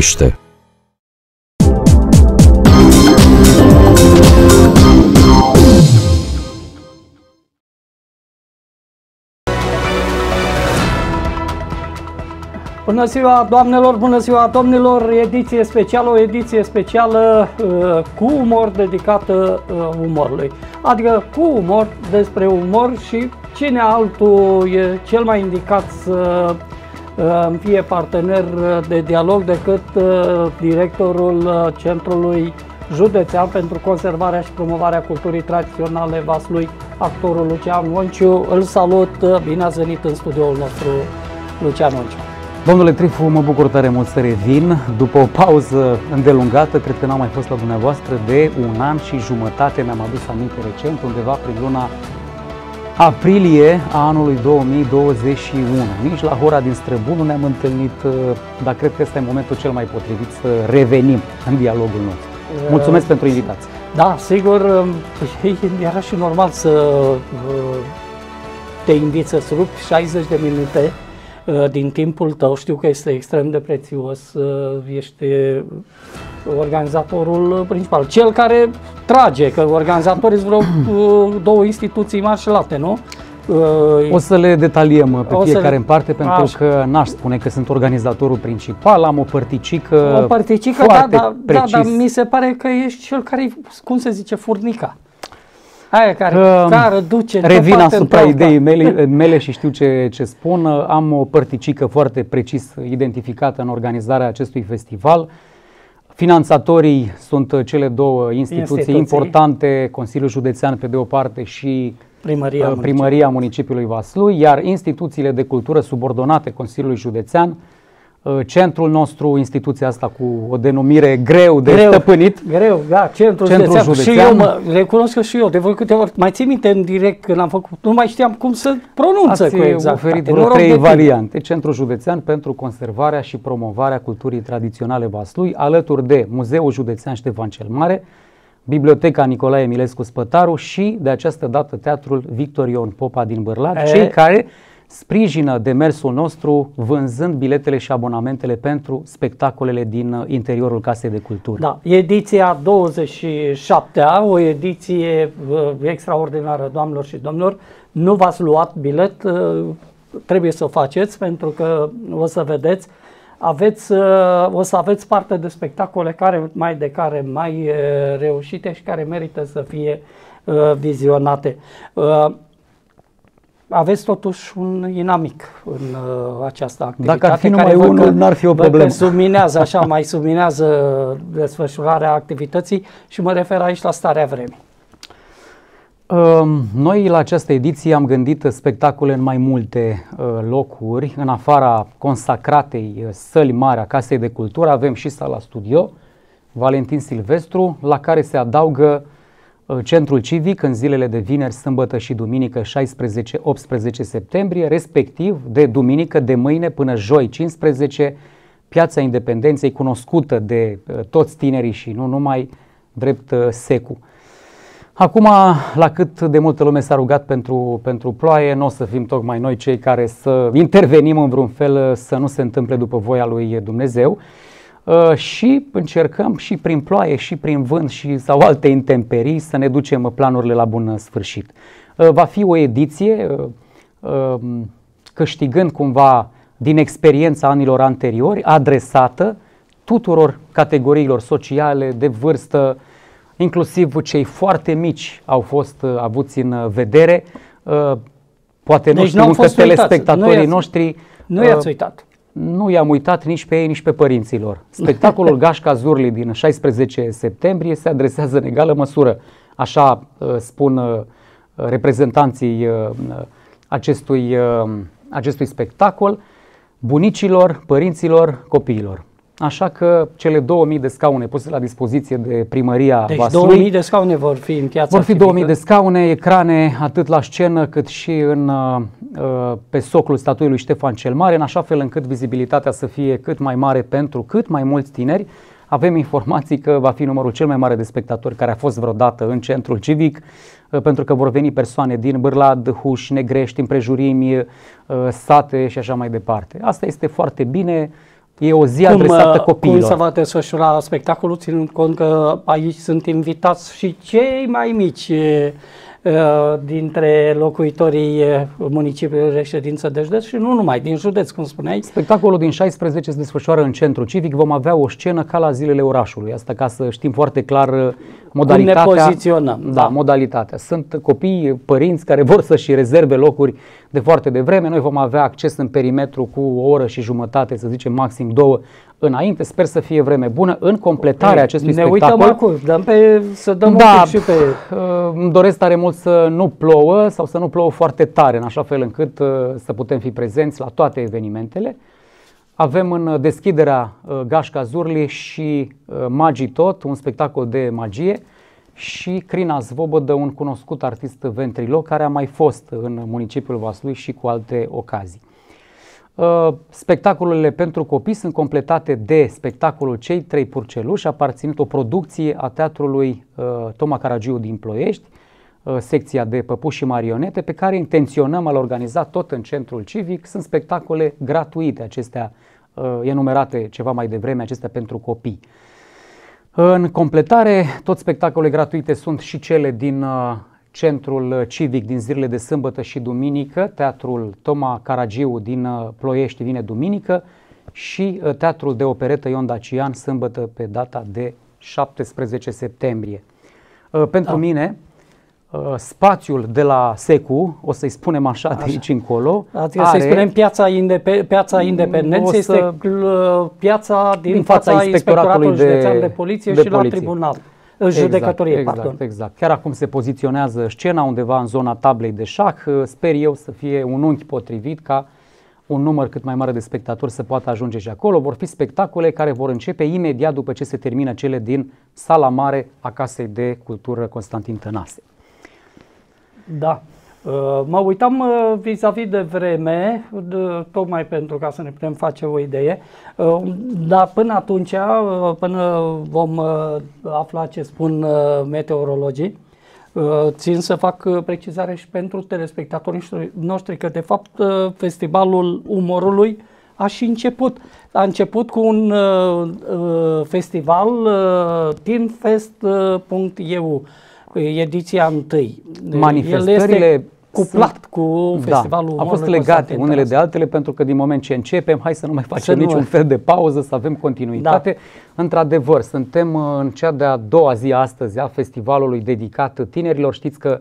te privește. Bună ziua, doamnelor, bună ziua, domnilor! Ediție specială, o ediție specială uh, cu umor dedicată uh, umorului. Adică cu umor despre umor și cine altul e cel mai indicat să uh, fie partener de dialog decât uh, directorul uh, Centrului Județean pentru conservarea și promovarea culturii tradiționale Vaslui, actorul Lucian Onciu. Îl salut, uh, bine ați venit în studioul nostru, Lucian Onciu. Domnule Trifu, mă bucur tare mult să revin. După o pauză îndelungată, cred că n-am mai fost la dumneavoastră de un an și jumătate, mi-am adus aminte recent, undeva prin luna aprilie a anului 2021. Nici la Hora din Străbun nu ne-am întâlnit, uh, dar cred că este momentul cel mai potrivit să revenim în dialogul nostru. Mulțumesc pentru invitație. Da, sigur, um, era și normal să uh, te invit să-ți rupi 60 de minute uh, din timpul tău. Știu că este extrem de prețios, uh, ești organizatorul principal, cel care trage, că organizatorii sunt vreo două instituții mari și late, nu? O să le detaliem pe O să fiecare le- în parte, pentru Așa. că n-aș spune că sunt organizatorul principal, am o părticică O părticică, da, foarte da, da, precis. dar mi se pare că ești cel care, cum se zice, furnica. Aia care, Um, care duce într-o Revin parte asupra într-alta. ideii mele, mele și știu ce, ce spun. Am o părticică foarte precis identificată în organizarea acestui festival. Finanțatorii sunt cele două instituții, Instituții. importante, Consiliul Județean pe de o parte și Primăria, uh, Primăria Municipiului Vaslui, iar instituțiile de cultură subordonate Consiliului Județean, uh, centrul nostru, instituția asta cu o denumire greu de Greu. stăpânit, Greu, da, centrul, Centrul județean. Și județean. eu mă recunosc că și eu, de vreo câteva ori, mai țin minte în direct când am făcut, nu mai știam cum să pronunță Ați cu exact. oferit vreo trei variante. Centrul Județean pentru conservarea și promovarea culturii tradiționale Vaslui, alături de Muzeul Județean Ștefan cel Mare, Biblioteca Nicolae Milescu Spătaru și, de această dată, Teatrul Victor Ion Popa din Bârlad, E. cei care sprijină demersul nostru vânzând biletele și abonamentele pentru spectacolele din uh, interiorul Casei de Cultură. Da, ediția 27-a, o ediție uh, extraordinară, doamnelor și domnilor. Nu v-ați luat bilet, uh, trebuie să o faceți pentru că o să vedeți, aveți, uh, o să aveți parte de spectacole care mai de care mai uh, reușite și care merită să fie uh, vizionate. Uh, aveți totuși un inamic în uh, această activitate. Dacă ar fi care numai văd unul, că- n-ar fi o văd că problemă. subminează așa, mai subminează desfășurarea activității și mă refer aici la starea vremii. Um, Noi la această ediție am gândit spectacole în mai multe uh, locuri, în afara consacratei uh, săli mari a Casei de Cultură, avem și sala studio Valentin Silvestru, la care se adaugă uh, Centrul Civic în zilele de vineri, sâmbătă și duminică 16-18 septembrie, respectiv de duminică, de mâine până joi 15, Piața Independenței, cunoscută de uh, toți tinerii și nu numai drept uh, secu. Acum, la cât de multă lume s-a rugat pentru, pentru ploaie, nu o să fim tocmai noi cei care să intervenim în vreun fel să nu se întâmple după voia lui Dumnezeu. Uh, și încercăm și prin ploaie și prin vânt și sau alte intemperii să ne ducem planurile la bun sfârșit. Uh, va fi o ediție uh, câștigând cumva din experiența anilor anteriori, adresată tuturor categoriilor sociale, de vârstă, inclusiv cei foarte mici au fost avuți în vedere. Poate deci nu știu încă telespectatorii noștri. Nu i-ați uitat nu i-am uitat nici pe ei, nici pe părinților. Spectacolul Gașca Zurli din 16 septembrie se adresează în egală măsură, așa uh, spun uh, reprezentanții uh, acestui, acestui spectacol, bunicilor, părinților, copiilor. Așa că cele 2000 de scaune puse la dispoziție de primăria deci Vaslui. 2000 de scaune vor fi în piața Vor fi 2000 de scaune, ecrane atât la scenă cât și în, uh, uh, pe socul statuii lui Ștefan cel Mare, în așa fel încât vizibilitatea să fie cât mai mare pentru cât mai mulți tineri. Avem informații că va fi numărul cel mai mare de spectatori care a fost vreodată în centrul civic, uh, pentru că vor veni persoane din Bârlad, Huș, Negrești, împrejurimi, sate și așa mai departe. Asta este foarte bine E o zi cum, adresată uh, copiilor. Cum se va desfășura spectacolul, ținând cont că aici sunt invitați și cei mai mici uh, dintre locuitorii uh, municipiului reședință de județ și nu numai, din județ, cum spuneai. Spectacolul din 16 se desfășoară în centru civic, vom avea o scenă ca la zilele orașului, asta ca să știm foarte clar modalitatea. Cum ne poziționăm. Da, da, modalitatea. Sunt copii, părinți care vor să-și rezerve locuri de foarte devreme. Noi vom avea acces în perimetru cu o oră și jumătate, să zicem maxim două înainte. Sper să fie vreme bună în completarea okay. acestui ne spectacol. Ne uităm acum, dăm pe, să dăm da, un pic și pe... Uh, îmi doresc tare mult să nu plouă sau să nu plouă foarte tare, în așa fel încât uh, să putem fi prezenți la toate evenimentele. Avem în deschiderea uh, Gașca Zurli și uh, Magii Tot, un spectacol de magie și Crina Zvobădă, un cunoscut artist ventriloc care a mai fost în municipiul Vaslui și cu alte ocazii. Uh, spectacolele pentru copii sunt completate de spectacolul Cei trei purceluși, aparținut o producție a teatrului Toma Caragiu din Ploiești, secția de păpuși și marionete, pe care intenționăm a-l organiza tot în centrul civic. Sunt spectacole gratuite acestea Uh, enumerate ceva mai devreme, acestea pentru copii. În completare, tot spectacolele gratuite sunt și cele din uh, centrul civic din zilele de sâmbătă și duminică, teatrul Toma Caragiu din uh, Ploiești vine duminică și teatrul de operetă Ion Dacian sâmbătă pe data de 17 septembrie. Pentru da. mine, Uh, spațiul de la SECU, o să-i spunem așa, așa. de aici încolo, adică are, să-i spunem piața, indep- piața independenței, să, este piața din, din fața, fața Inspectoratului de, Județean de Poliție de și poliție. la tribunal. Exact, judecătorie, exact, pardon. exact. Chiar acum se poziționează scena undeva în zona tablei de șah. Sper eu să fie un unghi potrivit ca un număr cât mai mare de spectatori să poată ajunge și acolo. Vor fi spectacole care vor începe imediat după ce se termină cele din sala mare a Casei de Cultură Constantin Tănase. Da. Uh, mă uitam uh, vis-a-vis de vreme, tocmai pentru ca să ne putem face o idee, uh, dar până atunci, până vom afla ce spun meteorologii, țin să fac precizare și pentru telespectatorii noștri că de fapt festivalul umorului a și început. A început cu un festival teenfest.eu ediția întâi. Manifestările cuplat cu da, festivalul da, Au fost legate unele de altele pentru că din moment ce începem, hai să nu mai facem să niciun nu. fel de pauză, să avem continuitate. Da. Într-adevăr, suntem în cea de-a doua zi astăzi a festivalului dedicat tinerilor. Știți că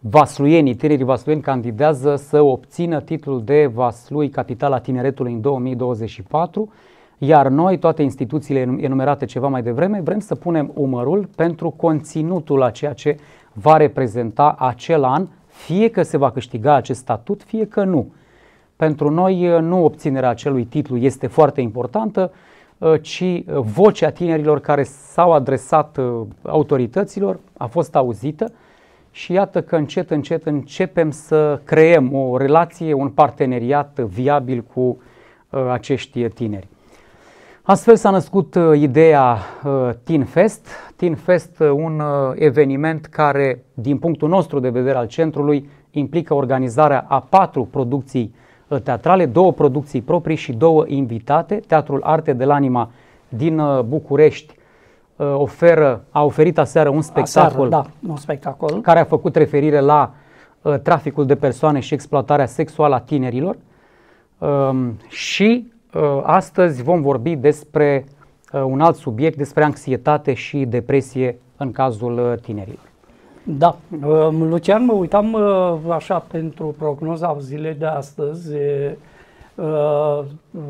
vasluienii, tinerii vasluieni candidează să obțină titlul de Vaslui Capitala Tineretului în 2024 iar noi, toate instituțiile enumerate ceva mai devreme, vrem să punem umărul pentru conținutul a ceea ce va reprezenta acel an, fie că se va câștiga acest statut, fie că nu. Pentru noi eh, nu obținerea acelui titlu este foarte importantă, eh, ci eh, vocea tinerilor care s-au adresat autorităților a fost auzită și iată că încet, încet începem să creăm o relație, un parteneriat viabil cu acești tineri. Astfel s-a născut uh, ideea uh, Teen Fest. Teen Fest, uh, un uh, eveniment care, din punctul nostru de vedere al centrului, implică organizarea a patru producții uh, teatrale, două producții proprii și două invitate. Teatrul Arte de l'Anima din uh, București uh, oferă, a oferit aseară un spectacol Aseară, da, un spectacol. care a făcut referire la uh, traficul de persoane și exploatarea sexuală a tinerilor. Um, și uh, astăzi vom vorbi despre uh, un alt subiect, despre anxietate și depresie în cazul uh, tinerilor. Da, uh, Lucian, mă uitam uh, așa pentru prognoza zilei de astăzi. e, uh,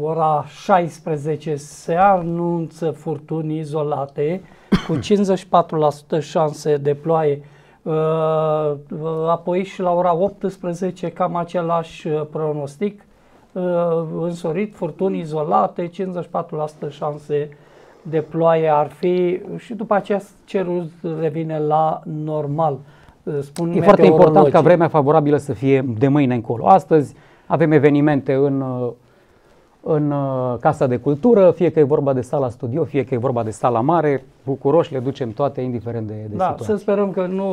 Ora 16 se anunță furtuni izolate cu 54% șanse de ploaie. Uh, Apoi și la ora 18 cam același uh, pronostic. Uh, Însorit, furtuni izolate, 54% șanse de ploaie ar fi și după aceea cerul revine la normal. Uh, Spun E foarte important ca meteorologii. vremea favorabilă să fie de mâine încolo. Astăzi avem evenimente în, uh, în uh, Casa de Cultură, fie că e vorba de sala studio, fie că e vorba de sala mare, bucuroși le ducem toate, indiferent de, de Da, situație. să sperăm că nu,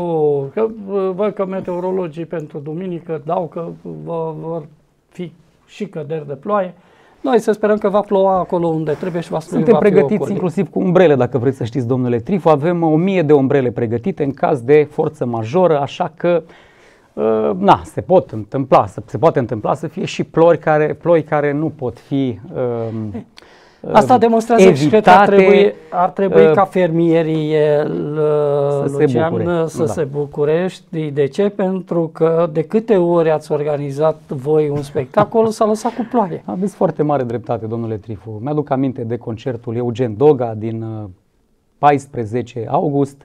că uh, văd că meteorologii pentru duminică dau că vor, vor fi și căderi de ploaie. Noi să sperăm că va ploua acolo unde trebuie și va Suntem va fi pregătiți ocolit. inclusiv cu umbrele, dacă vreți să știți, domnule Trifu. Avem o mie de umbrele pregătite în caz de forță majoră, așa că uh, na, se pot întâmpla, se, se poate întâmpla să fie și ploi care, ploi care nu pot fi um, Asta um, demonstrează și că ar evitate, trebui, ar trebui uh, ca fermierii el, să se Lucian, bucure. să Da. se bucure. Știi de ce? Pentru că de câte ori ați organizat voi un spectacol s-a lăsat cu ploaie. Aveți foarte mare dreptate, domnule Trifu. Mi-aduc aminte de concertul Eugen Doga din uh, 14 august.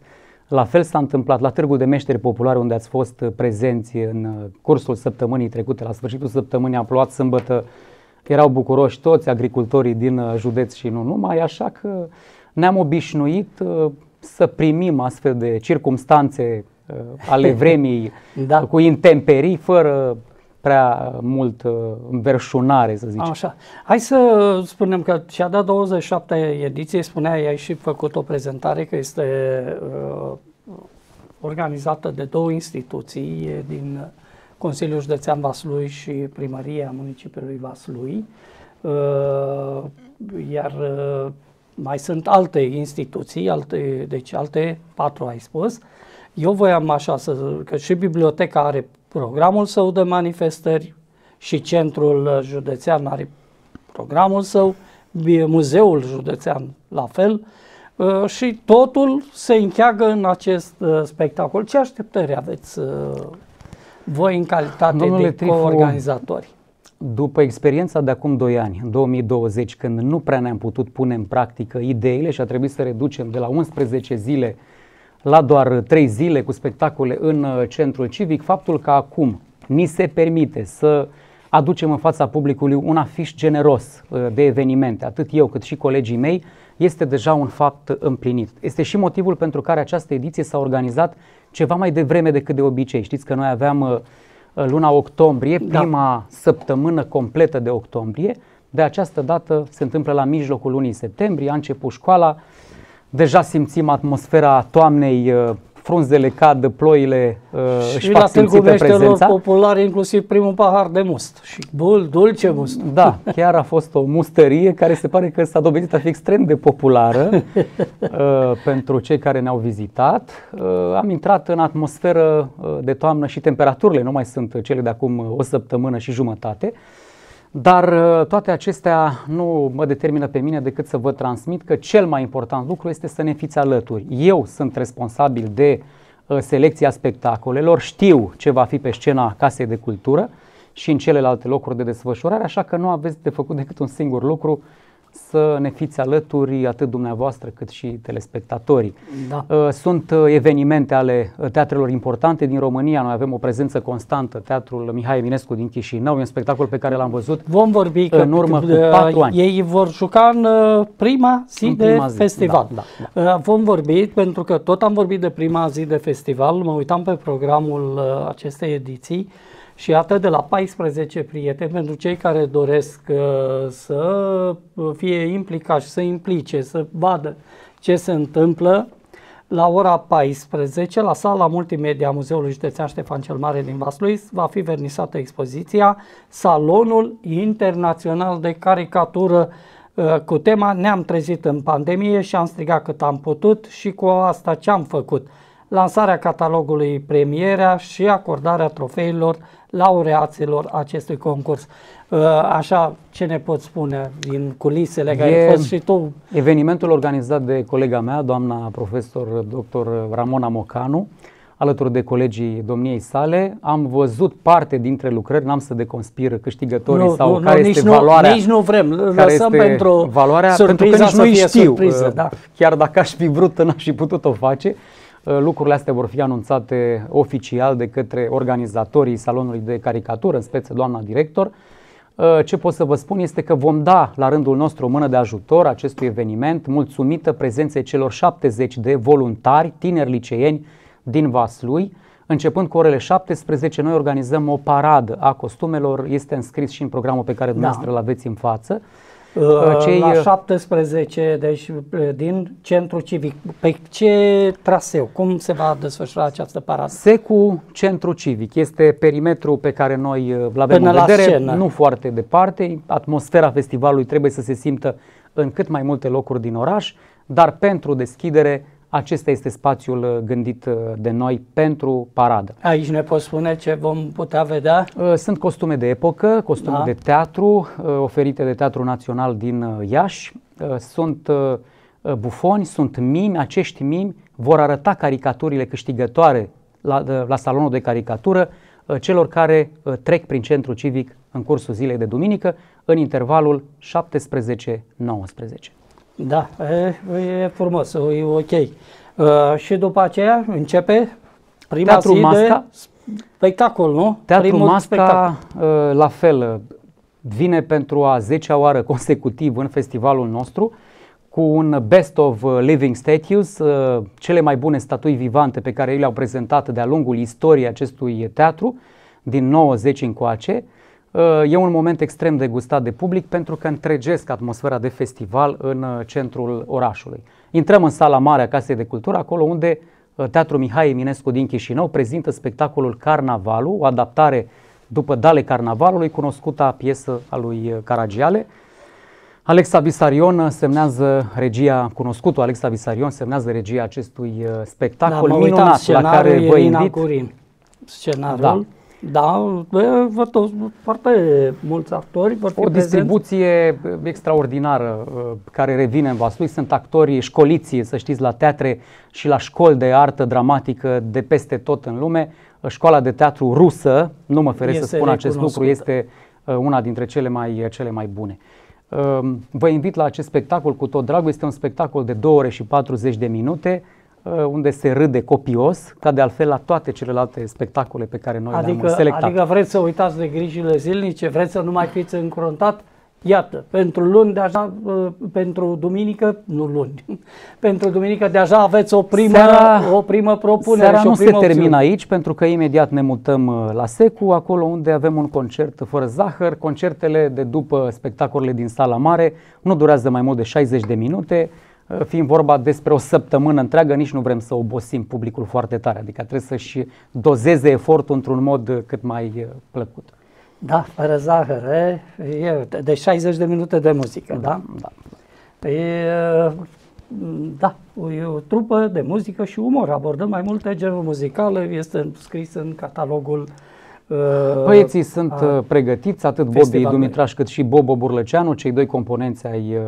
La fel s-a întâmplat la Târgul de Meșteri Populare, unde ați fost uh, prezenți în uh, cursul săptămânii trecute. La sfârșitul săptămânii a plouat sâmbătă, erau bucuroși toți agricultorii din uh, județ și nu numai, așa că ne-am obișnuit uh, să primim astfel de circumstanțe uh, ale vremii Da. cu intemperii, fără prea mult uh, înverșunare, să zicem. Așa. Hai să spunem că cea de-a 27 ediție, spuneai, ai și făcut o prezentare că este uh, organizată de două instituții e din Consiliul Județean Vaslui și Primăria Municipiului Vaslui. Uh, iar uh, mai sunt alte instituții, alte, deci alte patru ai spus. Eu voiam așa să, că și biblioteca are programul său de manifestări și centrul județean are programul său, bi- muzeul județean la fel uh, și totul se încheagă în acest uh, spectacol. Ce așteptări aveți uh, voi în calitate Domnule de Trifu, coorganizatori? După experiența de acum 2 ani, în 2020, când nu prea ne-am putut pune în practică ideile și a trebuit să reducem de la 11 zile la doar 3 zile cu spectacole în uh, centrul civic, faptul că acum ni se permite să aducem în fața publicului un afiș generos uh, de evenimente, atât eu cât și colegii mei, este deja un fapt împlinit. Este și motivul pentru care această ediție s-a organizat ceva mai devreme decât de obicei. Știți că noi aveam uh, luna octombrie, Da. prima săptămână completă de octombrie. De această dată se întâmplă la mijlocul lunii septembrie, a început școala, deja simțim atmosfera toamnei, uh, frunzele cad, ploile uh, își Și fac la Târgu simțită Meșterilor prezența. populare, inclusiv primul pahar de must. Și dul, dulce must. Da, chiar a fost o mustărie care se pare că s-a dovedit a fi extrem de populară uh, pentru cei care ne-au vizitat. Uh, am intrat în atmosferă uh, de toamnă și temperaturile nu mai sunt cele de acum o săptămână și jumătate. Dar uh, toate acestea nu mă determină pe mine decât să vă transmit că cel mai important lucru este să ne fiți alături. Eu sunt responsabil de uh, selecția spectacolelor, știu ce va fi pe scena Casei de Cultură și în celelalte locuri de desfășurare, așa că nu aveți de făcut decât un singur lucru, să ne fiți alături atât dumneavoastră cât și telespectatorii. Da. Uh, Sunt uh, evenimente ale uh, teatrelor importante din România. Noi avem o prezență constantă. Teatrul Mihai Eminescu din Chișinău e un spectacol pe care l-am văzut. Vom vorbi că În urmă cu uh, patru ani. ei vor juca în uh, prima zi În de prima zi, festival. da, da, Uh, Vom vorbi, pentru că tot am vorbit de prima zi de festival, mă uitam pe programul uh, acestei ediții Și atât de la 14 prieteni, pentru cei care doresc uh, să fie implicați, să implice, să vadă ce se întâmplă, la ora 14, la sala multimedia Muzeului Județean Ștefan cel Mare din Vaslui, va fi vernisată expoziția Salonul Internațional de Caricatură uh, cu tema Ne-am trezit în pandemie și am strigat cât am putut și cu asta ce am făcut. Lansarea catalogului premierea și acordarea trofeilor laureaților acestui concurs. Uh, așa, ce ne poți spune din culisele care ai fost și tu? Evenimentul organizat de colega mea, doamna profesor dr. Ramona Mocanu, alături de colegii domniei sale. Am văzut parte dintre lucrări, n-am să deconspir câștigătorii nu, sau nu, care nu, este nici valoarea. Nu, nici nu vrem, lăsăm pentru valoarea, pentru că nici nu știu. Surpriză, uh, da. Chiar dacă aș fi vrut, n-aș fi putut o face. Uh, lucrurile astea vor fi anunțate oficial de către organizatorii salonului de caricatură, în speță doamna director. Uh, ce pot să vă spun este că vom da la rândul nostru o mână de ajutor acestui eveniment, mulțumită prezenței celor 70 de voluntari, tineri liceeni din Vaslui. Începând cu orele 17, noi organizăm o paradă a costumelor, este înscris și în programul pe care dumneavoastră da. îl aveți în față. Uh, cei, la 17, deci din centru civic. Pe ce traseu? Cum se va desfășura această paradă? SECU Centru Civic este perimetrul pe care noi îl avem Până în vedere, scenă. nu foarte departe. Atmosfera festivalului trebuie să se simtă în cât mai multe locuri din oraș, dar pentru deschidere acesta este spațiul uh, gândit uh, de noi pentru paradă. Aici ne poți spune ce vom putea vedea? Uh, sunt costume de epocă, costume da. de teatru, oferite de Teatrul Național din Iași. Sunt bufoni, sunt mimi. Acești mimi vor arăta caricaturile câștigătoare la, la salonul de caricatură celor care trec prin centru civic în cursul zilei de duminică în intervalul 17-19. Da, e, e frumos, e ok. Uh, și după aceea începe prima Teatru zi Masca, de spectacol, nu? Teatru Primul Masca, spectacol. Uh, la fel, vine pentru a 10-a oară consecutiv în festivalul nostru cu un best of uh, living statues, uh, cele mai bune statui vivante pe care le-au prezentat de-a lungul istoriei acestui teatru, din 90 încoace. E un moment extrem de gustat de public pentru că întregesc atmosfera de festival în uh, centrul orașului. Intrăm în sala mare a Casei de Cultură, acolo unde uh, Teatrul Mihai Eminescu din Chișinău prezintă spectacolul Carnavalul, o adaptare după Dale Carnavalului, cunoscuta piesă a lui uh, Caragiale. Alexa Visarion semnează regia, cunoscutul Alexa Visarion semnează regia acestui spectacol da, minunat la care vă invit. Curin. Scenariul. Da. Da, văd toți, foarte mulți actori. Vor fi o distribuție prezenți. extraordinară uh, care revine în Vaslui. Sunt actori școliții, să știți, la teatre și la școli de artă dramatică de peste tot în lume. Școala de teatru rusă, nu mă feresc să spun acest lucru, este uh, una dintre cele mai, cele mai bune. Uh, vă invit la acest spectacol cu tot dragul. Este un spectacol de 2 ore și 40 de minute Uh, unde se râde copios, ca de altfel la toate celelalte spectacole pe care noi adică, le-am selectat. Adică vreți să uitați de grijile zilnice, vreți să nu mai fiți încruntat? Iată, pentru luni deja, uh, pentru duminică, nu luni, pentru duminică deja aveți o primă, seara, o primă propunere seara și o nu primă se termină aici, pentru că imediat ne mutăm uh, la Secu, acolo unde avem un concert fără zahăr. Concertele de după spectacolele din sala mare nu durează mai mult de 60 de minute fiind vorba despre o săptămână întreagă, nici nu vrem să obosim publicul foarte tare, adică trebuie să-și dozeze efortul într-un mod cât mai uh, plăcut. Da, fără zahăr, e, e de 60 de minute de muzică, da? Da, da. da. E, da, e o trupă de muzică și umor, abordăm mai multe genuri muzicale, este scris în catalogul uh, Băieții sunt uh, pregătiți, atât Bobby Dumitraș cât și Bobo Burlăceanu, cei doi componenți ai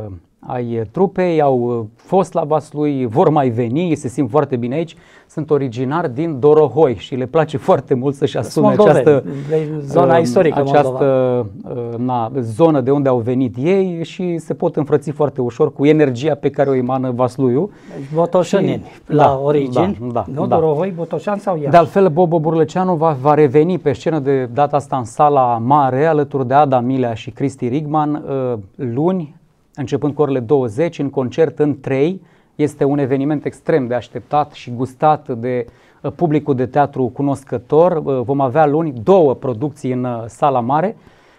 ai trupei, au uh, fost la Vaslui, vor mai veni, se simt foarte bine aici. Sunt originari din Dorohoi și le place foarte mult să-și asume Moldoveni, această zona uh, istorică această uh, na, zonă de unde au venit ei și se pot înfrăți foarte ușor cu energia pe care o emană Vasluiu. Deci botoșăneni la da, origini, da, da, nu da. Dorohoi, Botoșan sau Iași. De altfel, Bobo Burlăceanu va, va reveni pe scenă de data asta în sala mare alături de Ada Milea și Cristi Rigman luni începând cu orele 20, în concert în 3, Este un eveniment extrem de așteptat și gustat de uh, publicul de teatru cunoscător. Uh, vom avea luni două producții în uh, sala mare,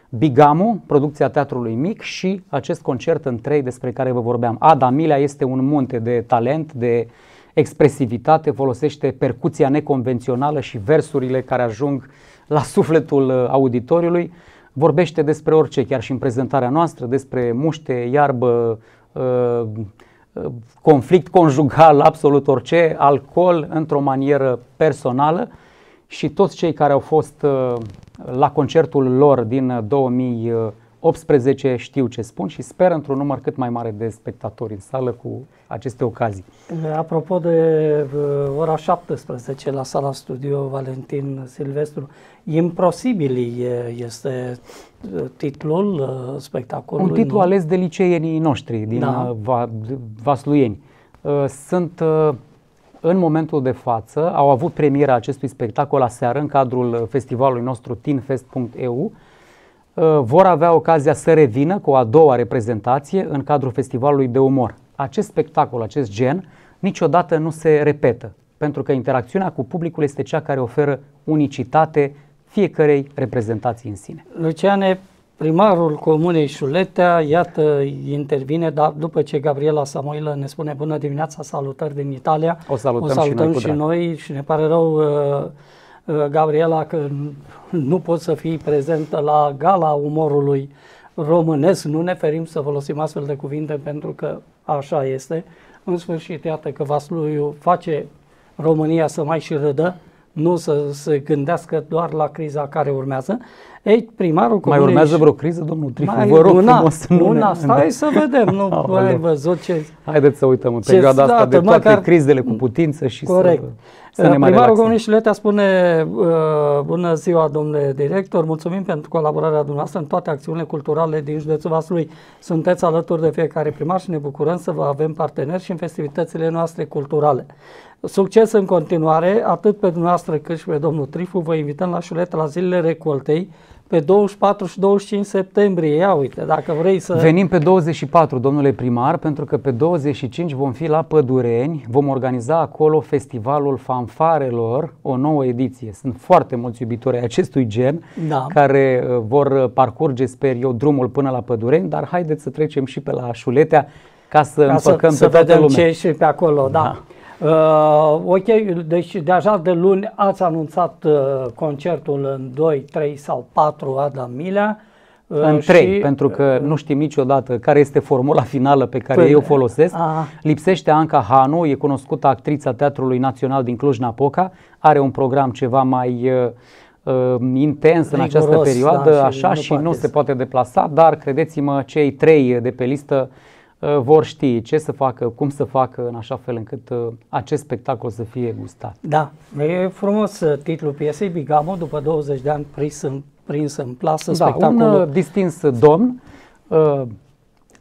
Bigamu, producția teatrului mic și acest concert în trei despre care vă vorbeam. Ada Milea este un munte de talent, de expresivitate, folosește percuția neconvențională și versurile care ajung la sufletul auditoriului. Vorbește despre orice, chiar și în prezentarea noastră, despre muște, iarbă, conflict conjugal, absolut orice, alcool într-o manieră personală. Și toți cei care au fost uh, la concertul lor din 2018 știu ce spun și sper într-un număr cât mai mare de spectatori în sală cu aceste ocazii. Apropo de uh, ora 17 la sala studio Valentin Silvestru, Imposibilii este uh, titlul uh, spectacolului. Un titlu nu? ales de liceienii noștri din da. Vasluieni. Sunt în momentul de față, au avut premiera acestui spectacol aseară în cadrul festivalului nostru tinfest.eu vor avea ocazia să revină cu a doua reprezentație în cadrul festivalului de umor. Acest spectacol, acest gen, niciodată nu se repetă, pentru că interacțiunea cu publicul este cea care oferă unicitate fiecarei reprezentații în sine. Luciane, primarul comunei Șuletea, iată, intervine, dar după ce Gabriela Samoilă ne spune bună dimineața, salutări din Italia, o salutăm, o salutăm și, noi, și noi și ne pare rău uh, uh, Gabriela că nu poți să fii prezentă la gala umorului românesc, nu ne ferim să folosim astfel de cuvinte pentru că așa este. În sfârșit, iată că Vasluiu face România să mai și râdă, nu să se gândească doar la criza care urmează. Ei, primarul Mai urmează vreo criză, domnul Trifu? Mai, Vă rog una, frumos. Una, stai să vedem, nu ai văzut ce... Haideți să uităm în perioada asta de toate măcar, crizele cu putință și corect. să, să ne mai Primarul Comunii Șiletea spune, uh, bună ziua, domnule director, mulțumim pentru colaborarea dumneavoastră în toate acțiunile culturale din județul Vaslui. Sunteți alături de fiecare primar și ne bucurăm să vă avem parteneri și în festivitățile noastre culturale. Succes în continuare, atât pe dumneavoastră cât și pe domnul Trifu. Vă invităm la Șulet la zilele recoltei pe 24 și 25 septembrie. Ia uite, dacă vrei să... Venim pe 24, domnule primar, pentru că pe 25 vom fi la Pădureni, vom organiza acolo festivalul fanfarelor, o nouă ediție. Sunt foarte mulți iubitori ai acestui gen da. care uh, vor parcurge, sper eu, drumul până la Pădureni, dar haideți să trecem și pe la Șuletea ca să ca împăcăm să, pe să vedem lumea. ce și pe acolo, da. da. Uh, ok, deci deja de luni ați anunțat uh, concertul în 2, 3 sau 4 Adam Milea. Uh, în 3, și, pentru că uh, nu știm niciodată care este formula finală pe care păi, eu o folosesc. A, Lipsește Anca Hanu, e cunoscută actrița Teatrului Național din Cluj-Napoca, are un program ceva mai uh, uh intens Riguros, în această perioadă, da, așa, și, și nu se poate deplasa, dar credeți-mă, cei trei de pe listă uh, Uh, vor ști ce să facă, cum să facă în așa fel încât uh, acest spectacol să fie gustat. Da, e frumos uh, titlul piesei Bigamo, după 20 de ani prins în, prins în plasă da, spectacolul. un distins domn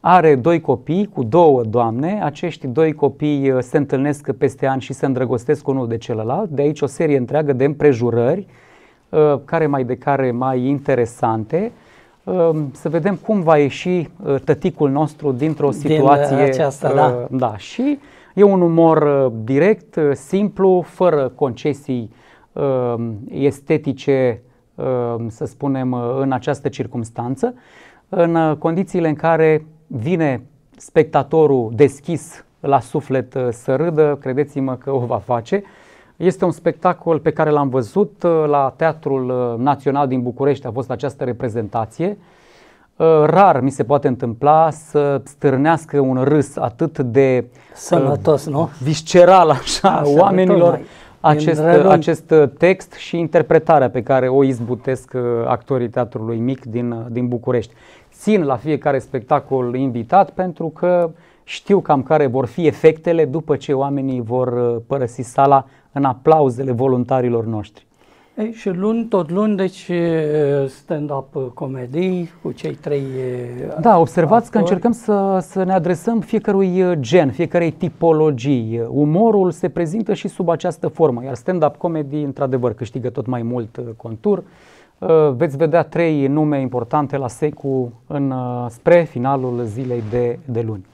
are doi copii cu două doamne, acești doi copii se întâlnesc peste ani și se îndrăgostesc unul de celălalt, de aici o serie întreagă de împrejurări, care mai de care mai interesante, Ehm, să vedem cum va ieși uh, tăticul nostru dintr-o situație. Din aceasta, da. Uh, da. Și e un umor uh, direct, simplu, fără concesii ehm, estetice, ehm, să spunem, în această circumstanță, în condițiile în care vine spectatorul deschis la suflet să râdă, credeți-mă că o va face, este un spectacol pe care l-am văzut uh, la Teatrul uh, Național din București, a fost această reprezentație. Uh, rar mi se poate întâmpla să stârnească un râs atât de sănătos, nu? visceral așa, așa oamenilor acest, acest text și interpretarea pe care o izbutesc actorii teatrului mic din, din București. Țin la fiecare spectacol invitat pentru că știu cam care vor fi efectele după ce oamenii vor părăsi sala în aplauzele voluntarilor noștri. Ei, și luni, tot luni, deci stand-up comedii cu cei trei Da, observați actori. că încercăm să, să ne adresăm fiecărui gen, fiecarei tipologii. Umorul se prezintă și sub această formă, iar stand-up comedy, într-adevăr, câștigă tot mai mult contur. Veți vedea trei nume importante la SECU în, spre finalul zilei de, de luni.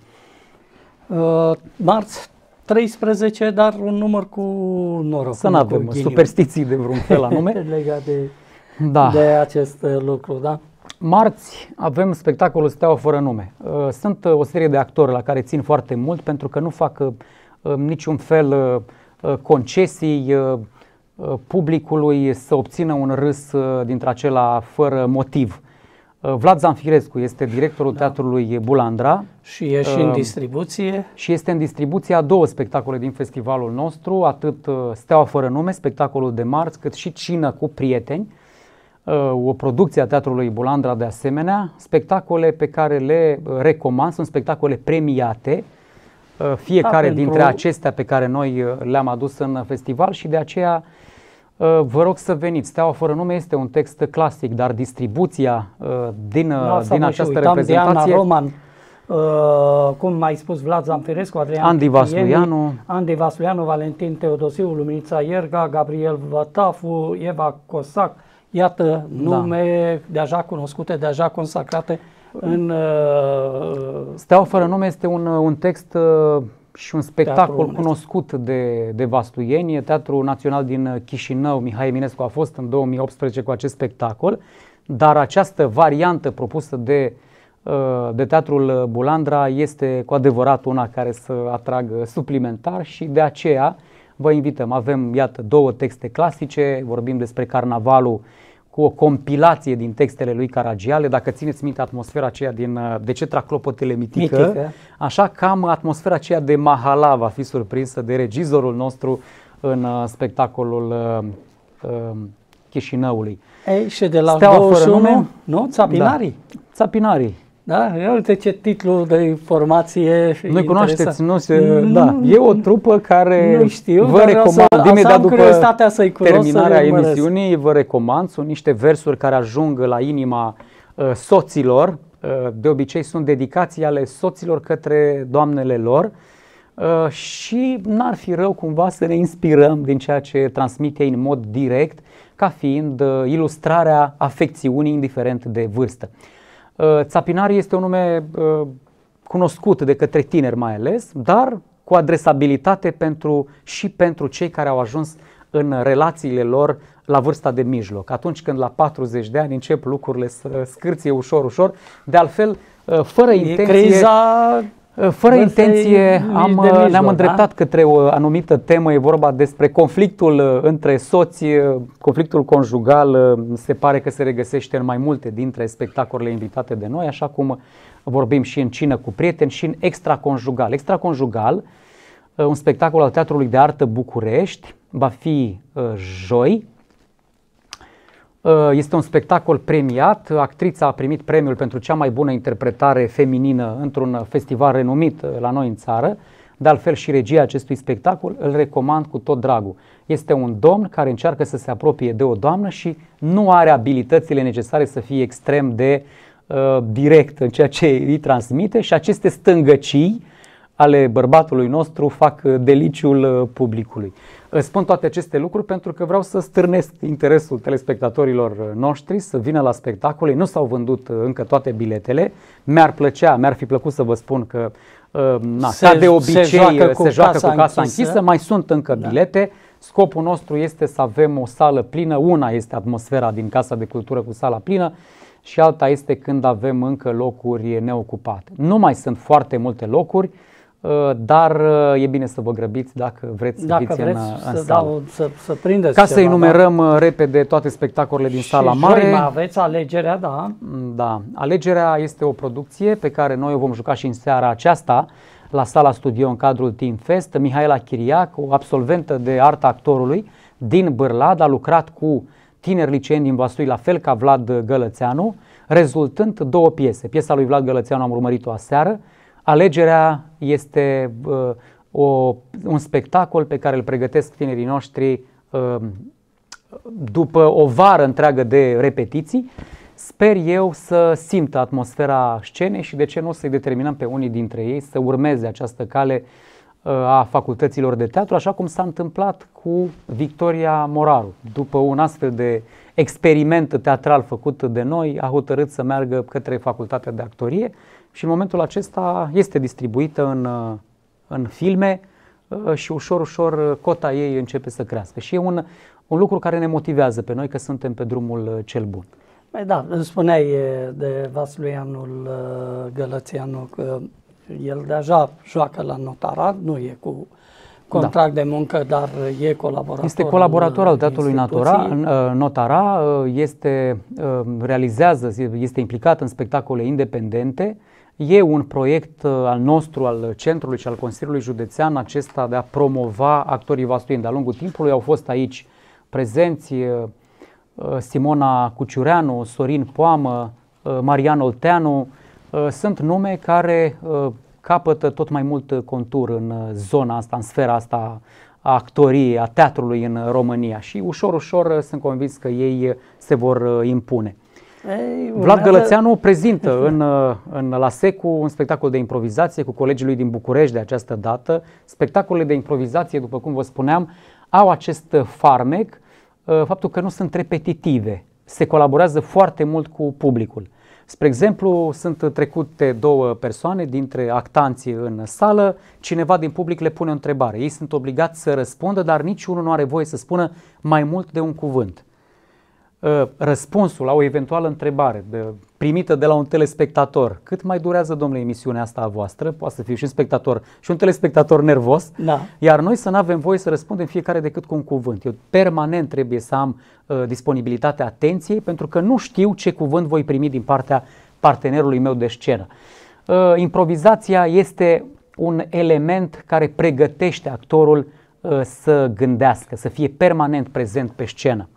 Uh, marți 13, dar un număr cu noroc. Să nu avem superstiții de vreun fel anume. Legat de, da. de acest uh, lucru, da? Marți avem spectacolul Steaua fără nume. Uh, sunt uh, o serie de actori la care țin foarte mult pentru că nu fac niciun fel concesii publicului să obțină un râs dintre acela fără motiv. Uh, Vlad Zanfirescu este directorul da. Teatrului Bulandra. Și e și în uh, distribuție. Și este în distribuție a două spectacole din festivalul nostru, atât uh, Steaua fără nume, spectacolul de marți, cât și Cină cu prieteni, o producție a Teatrului Bulandra de asemenea, spectacole pe care le recomand, sunt spectacole premiate, fiecare da, dintre pentru... acestea pe care noi le-am adus în festival și de aceea Uh, vă rog să veniți. Steaua fără nume este un text clasic, dar distribuția uh, din, no, uh, din această reprezentație... Diana Roman, uh, cum mai spus Vlad Zamfirescu, Adrian Andy Vasluianu, Andy Vasluianu, Valentin Teodosiu, Luminița Ierga, Gabriel Vătafu, Eva Cosac, iată da. nume da. deja cunoscute, deja consacrate în... Uh, Steaua fără nume este un, un text uh, și un spectacol cunoscut de, de vastuieni. Teatrul Național din Chișinău, Mihai Eminescu a fost în 2018 cu acest spectacol, dar această variantă propusă de, uh, de Teatrul Bulandra este cu adevărat una care să atragă suplimentar și de aceea vă invităm. Avem, iată, două texte clasice, vorbim despre carnavalul cu o compilație din textele lui Caragiale, dacă țineți minte atmosfera aceea din uh, De ce trag clopotele mitică, mitică, așa cam atmosfera aceea de Mahala va fi surprinsă de regizorul nostru în uh, spectacolul uh, uh, Chișinăului. Ei, și de la Steaua 21, fără nume, nu? Țapinarii. Da. Țapinarii. Da? Uite ce titlu de formație Nu cunoașteți, nu? Se, nu, da. E o trupă care nu știu, vă recomand. Să, imediat după să terminarea emisiunii, vă recomand, sunt niște versuri care ajung la inima uh, soților, uh, de obicei sunt dedicații ale soților către doamnele lor. Uh, și n-ar fi rău cumva să ne inspirăm din ceea ce transmite în mod direct ca fiind uh, ilustrarea afecțiunii indiferent de vârstă. Uh, Țapinari este un nume uh, cunoscut de către tineri mai ales, dar cu adresabilitate pentru, și pentru cei care au ajuns în relațiile lor la vârsta de mijloc. Atunci când la 40 de ani încep lucrurile să scârție ușor, ușor, de altfel, uh, fără e intenție... Criza fără intenție am, mijloc, ne-am da? îndreptat da? către o anumită temă, e vorba despre conflictul între soți, conflictul conjugal se pare că se regăsește în mai multe dintre spectacolele invitate de noi, așa cum vorbim și în cină cu prieteni și în extraconjugal. Extraconjugal, un spectacol al Teatrului de Artă București, va fi joi, Uh, este un spectacol premiat. Actrița a primit premiul pentru cea mai bună interpretare feminină într-un festival renumit uh, la noi în țară. De altfel și regia acestui spectacol îl recomand cu tot dragul. Este un domn care încearcă să se apropie de o doamnă și nu are abilitățile necesare să fie extrem de uh, direct în ceea ce îi transmite și aceste stângăcii ale bărbatului nostru fac uh, deliciul publicului. Spun toate aceste lucruri pentru că vreau să stârnesc interesul telespectatorilor noștri să vină la spectacole. Nu s-au vândut uh, încă toate biletele. Mi-ar plăcea, mi-ar fi plăcut să vă spun că uh, na, se, ca de obicei se joacă cu, se joacă casa, cu casa închisă. închisă, mai sunt încă da. bilete. Scopul nostru este să avem o sală plină. Una este atmosfera din Casa de Cultură cu sala plină și alta este când avem încă locuri neocupate. Nu mai sunt foarte multe locuri. Uh, dar uh, e bine să vă grăbiți dacă vreți să dacă fiți vreți în, în să, sală. Dau, să, să prindeți Ca să enumerăm da? repede toate spectacolele din și sala mare. Și aveți alegerea, da? Mm, da, alegerea este o producție pe care noi o vom juca și în seara aceasta la sala studio în cadrul Team Fest. Mihaela Chiriac, o absolventă de arta actorului din Bârlad, a lucrat cu tineri liceeni din Vaslui, la fel ca Vlad Gălățeanu, rezultând două piese. Piesa lui Vlad Gălățeanu am urmărit-o aseară, Alegerea este uh, o, un spectacol pe care îl pregătesc tinerii noștri uh, după o vară întreagă de repetiții. Sper eu să simtă atmosfera scenei și de ce nu să-i determinăm pe unii dintre ei să urmeze această cale uh, a facultăților de teatru, așa cum s-a întâmplat cu Victoria Moraru. După un astfel de experiment teatral făcut de noi, a hotărât să meargă către facultatea de actorie și în momentul acesta este distribuită în, în filme uh, și ușor, ușor uh, cota ei începe să crească. Și e un, un lucru care ne motivează pe noi că suntem pe drumul uh, cel bun. Păi da, îmi spuneai de Vasluianul Gălățianu că el deja joacă la notarat, nu e cu contract da. de muncă, dar e colaborator. Este colaborator al Teatrului Natura, Notara, este, realizează, este implicat în spectacole independente, E un proiect uh, al nostru, al Centrului și al Consiliului Județean, acesta de a promova actorii vastuini. De-a lungul timpului au fost aici prezenți uh, uh, Simona Cuciureanu, Sorin Poamă, Marian Olteanu. Sunt nume care capătă tot mai mult contur în zona asta, în sfera asta a actoriei, a teatrului în România și ușor, ușor sunt convins că ei se vor impune. Ei, Vlad Gălățeanu prezintă în, în La Secu un spectacol de improvizație cu colegii lui din București de această dată. Spectacolele de improvizație, după cum vă spuneam, au acest farmec, uh, faptul că nu sunt repetitive. Se colaborează foarte mult cu publicul. Spre exemplu, sunt trecute două persoane dintre actanții în sală, cineva din public le pune o întrebare. Ei sunt obligați să răspundă, dar niciunul nu are voie să spună mai mult de un cuvânt. Ă, răspunsul la o eventuală întrebare de, primită de la un telespectator. Cât mai durează, domnule, emisiunea asta a voastră? Poate să fiu și un spectator și un telespectator nervos. Da. Iar noi să nu avem voie să răspundem fiecare decât cu un cuvânt. Eu permanent trebuie să am uh, disponibilitatea atenției pentru că nu știu ce cuvânt voi primi din partea partenerului meu de scenă. Uh, improvizația este un element care pregătește actorul uh, să gândească, să fie permanent prezent pe scenă.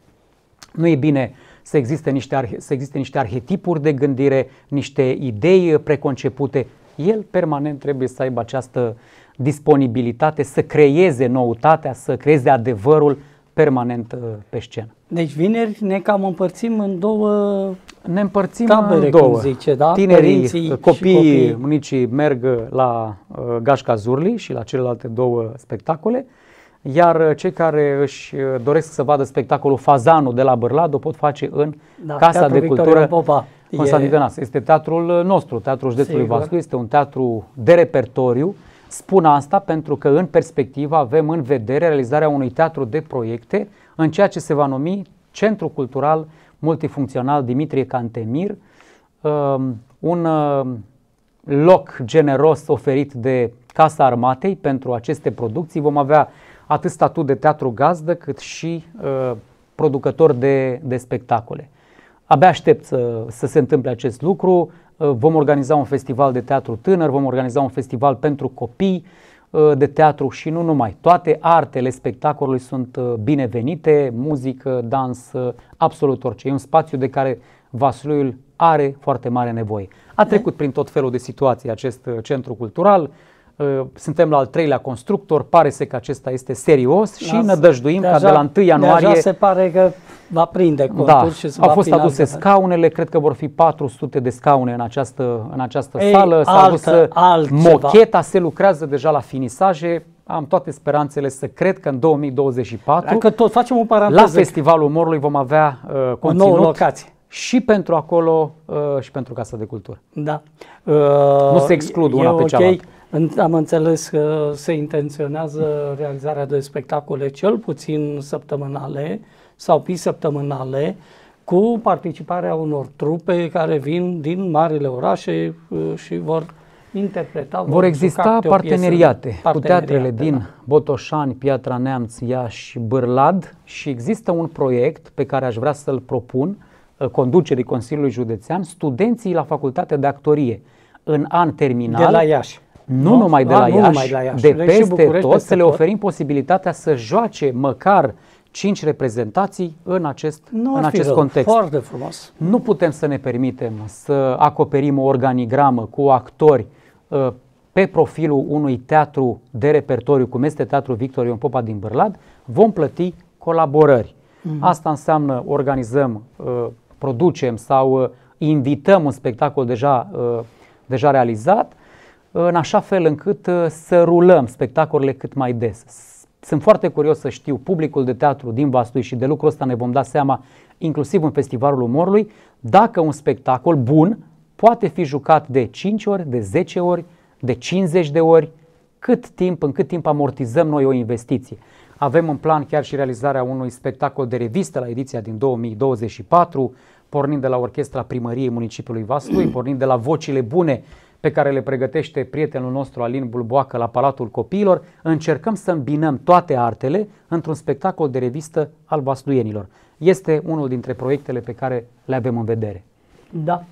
Nu e bine să existe niște, să existe niște arhetipuri de gândire, niște idei preconcepute. El permanent trebuie să aibă această disponibilitate să creeze noutatea, să creeze adevărul permanent uh, pe scenă. Deci vineri ne cam împărțim în două ne împărțim tabere, în două. zice, da? Tinerii, copiii, copiii, unicii merg la uh, Gașca Zurli și la celelalte două spectacole iar uh, cei care își uh, doresc să vadă spectacolul Fazanul de la Bârlad o pot face în da, Casa de Cultură Popa. Constantin e... Este teatrul uh, nostru, Teatrul Județului Vaslui, este un teatru de repertoriu. Spun asta pentru că în perspectivă avem în vedere realizarea unui teatru de proiecte în ceea ce se va numi Centru Cultural Multifuncțional Dimitrie Cantemir, um, un loc generos oferit de Casa Armatei pentru aceste producții. Vom avea atât statut de teatru gazdă cât și uh, producător de, de spectacole. Abia aștept să, să se întâmple acest lucru. Uh, vom organiza un festival de teatru tânăr, vom organiza un festival pentru copii uh, de teatru și nu numai. Toate artele spectacolului sunt uh, binevenite, muzică, dans, uh, absolut orice. E un spațiu de care Vasluiul are foarte mare nevoie. A trecut prin tot felul de situații acest uh, centru cultural, Uh, suntem la al treilea constructor, pare să că acesta este serios și ne nădăjduim ca de la 1 ianuarie... Deja se pare că va prinde contur da, și se au fost aduse scaunele, cred că vor fi 400 de scaune în această, în această Ei, sală, s-a adus mocheta, se lucrează deja la finisaje, am toate speranțele să cred că în 2024, Dacă tot facem o paranteză, la Festivalul Umorului vom avea uh, conținut o nouă locație și pentru acolo uh, și pentru Casa de Cultură. Da. Uh, nu se exclud una pe cealaltă. Am înțeles că se intenționează realizarea de spectacole cel puțin săptămânale sau bisăptămânale cu participarea unor trupe care vin din marile orașe uh, și vor interpreta. Vor, vor exista parteneriate cu teatrele din da. Botoșani, Piatra Neamț, Iași, Bârlad și există un proiect pe care aș vrea să-l propun uh, conducerii Consiliului Județean, studenții la Facultatea de Actorie în an terminal. De la Iași nu, nu numai de la, Iași, numai de la Iași, de peste tot, peste să le oferim tot. posibilitatea să joace măcar cinci reprezentații în acest, nu în acest context. Foarte frumos. Nu putem să ne permitem să acoperim o organigramă cu actori uh, pe profilul unui teatru de repertoriu, cum este Teatrul Victor Ion Popa din Bârlad, vom plăti colaborări. Mm-hmm. Asta înseamnă organizăm, uh, producem sau uh, invităm un spectacol deja, uh, deja realizat în așa fel încât uh, să rulăm spectacolele cât mai des. Sunt foarte curios să știu publicul de teatru din Vastui și de lucrul ăsta ne vom da seama inclusiv în Festivalul Umorului, dacă un spectacol bun poate fi jucat de 5 ori, de 10 ori, de 50 de ori, cât timp, în cât timp amortizăm noi o investiție. Avem în plan chiar și realizarea unui spectacol de revistă la ediția din 2024, pornind de la Orchestra Primăriei Municipiului Vaslui, pornind de la vocile bune pe care le pregătește prietenul nostru Alin Bulboacă la Palatul Copiilor, încercăm să îmbinăm toate artele într-un spectacol de revistă al vasluienilor. Este unul dintre proiectele pe care le avem în vedere. Da.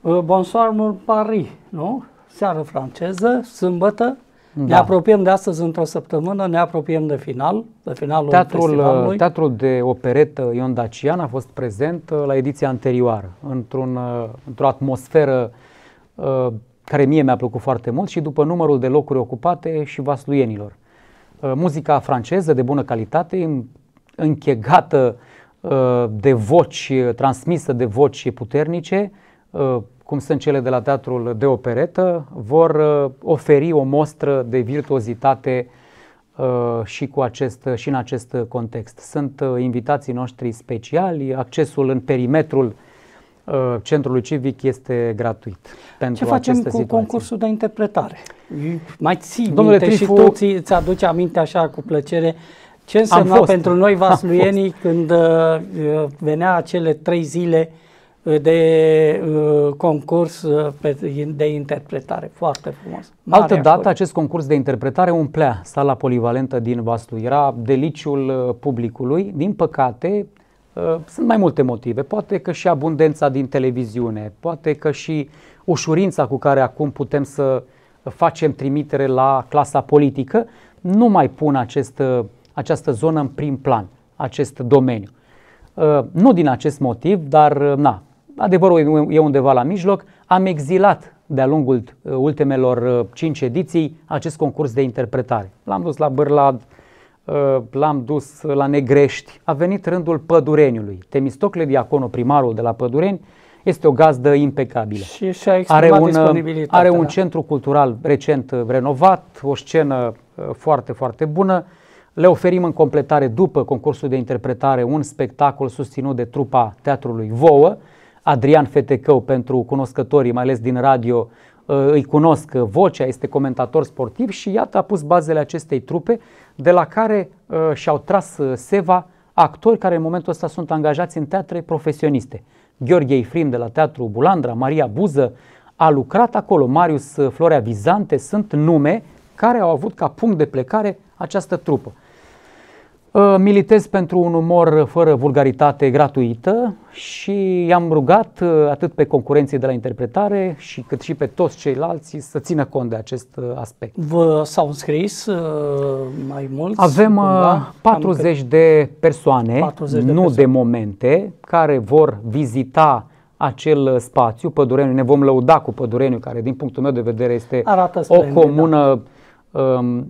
Uh, Bonsoir mon Paris, nu? Seară franceză, sâmbătă. Da. Ne apropiem de astăzi într-o săptămână, ne apropiem de final, de finalul teatrul, uh, festivalului. Teatrul de operetă Ion Dacian a fost prezent uh, la ediția anterioară, într-un, într-o atmosferă uh, care mie mi-a plăcut foarte mult și după numărul de locuri ocupate și vasluienilor. Uh, muzica franceză de bună calitate, închegată uh, de voci, transmisă de voci puternice, uh, cum sunt cele de la teatrul de operetă, vor oferi o mostră de virtuozitate și, cu acest, și în acest context. Sunt invitații noștri speciali, accesul în perimetrul Uh, centrului civic este gratuit. Pentru Ce facem cu situații. concursul de interpretare? Mai ții Domnule minte Trifu, și tu ți, ți aduce aminte așa cu plăcere ce însemna pentru noi vasluienii când uh, uh, venea acele trei zile uh, de uh, concurs uh, de interpretare. Foarte frumos. Mare Altă dată, acolo. acest concurs de interpretare umplea sala polivalentă din Vaslui. Era deliciul publicului. Din păcate, Uh, sunt mai multe motive. Poate că și abundența din televiziune, poate că și ușurința cu care acum putem să facem trimitere la clasa politică, nu mai pun acest, uh, această zonă în prim plan, acest domeniu. Uh, nu din acest motiv, dar na, adevărul e undeva la mijloc. Am exilat de-a lungul ultimelor cinci ediții acest concurs de interpretare. L-am dus la Bârlad, Uh, l-am dus la Negrești, a venit rândul Pădureniului. Temistocle Diaconu, primarul de la Pădureni, este o gazdă impecabilă. Și și-a are un, uh, are un da. centru cultural recent uh, renovat, o scenă foarte, foarte bună. Le oferim în completare, după concursul de interpretare, un spectacol susținut de trupa teatrului Vouă, Adrian Fetecău, pentru cunoscătorii, mai ales din radio, îi cunosc vocea, este comentator sportiv și iată a pus bazele acestei trupe de la care uh, și-au tras uh, seva actori care în momentul ăsta sunt angajați în teatre profesioniste. Gheorghe Ifrim de la Teatru Bulandra, Maria Buză a lucrat acolo, Marius uh, Florea Vizante, sunt nume care au avut ca punct de plecare această trupă. Uh, militez pentru un umor fără vulgaritate gratuită și i-am rugat uh, atât pe concurenții de la interpretare și cât și pe toți ceilalți să țină cont de acest uh, aspect. Vă s-au înscris mai mulți? Avem cumva? 40 de persoane, 40 de nu persoane. de momente, care vor vizita acel spațiu, Pădureniu. Ne vom lăuda cu Pădureniu, care din punctul meu de vedere este Arată splendid, o comună da. um,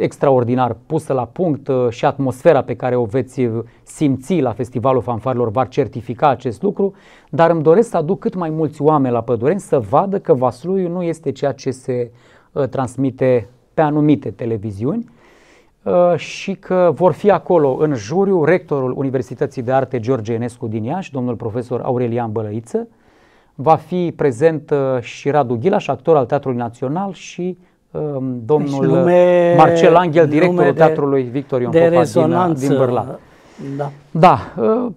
extraordinar pusă la punct uh, și atmosfera pe care o veți uh, simți la Festivalul Fanfarilor. Va certifica acest lucru, dar îmi doresc să aduc cât mai mulți oameni la Pădureni să vadă că Vasluiu nu este ceea ce se uh, transmite pe anumite televiziuni și că vor fi acolo în juriu rectorul Universității de Arte George Enescu din Iași, domnul profesor Aurelian Bălăiță, va fi prezent și Radu Ghilaș, actor al Teatrului Național și Um, domnul deci nume, Marcel Angel, directorul de, Teatrului Victor Ion de Popa din, din Bârla. Da, da uh,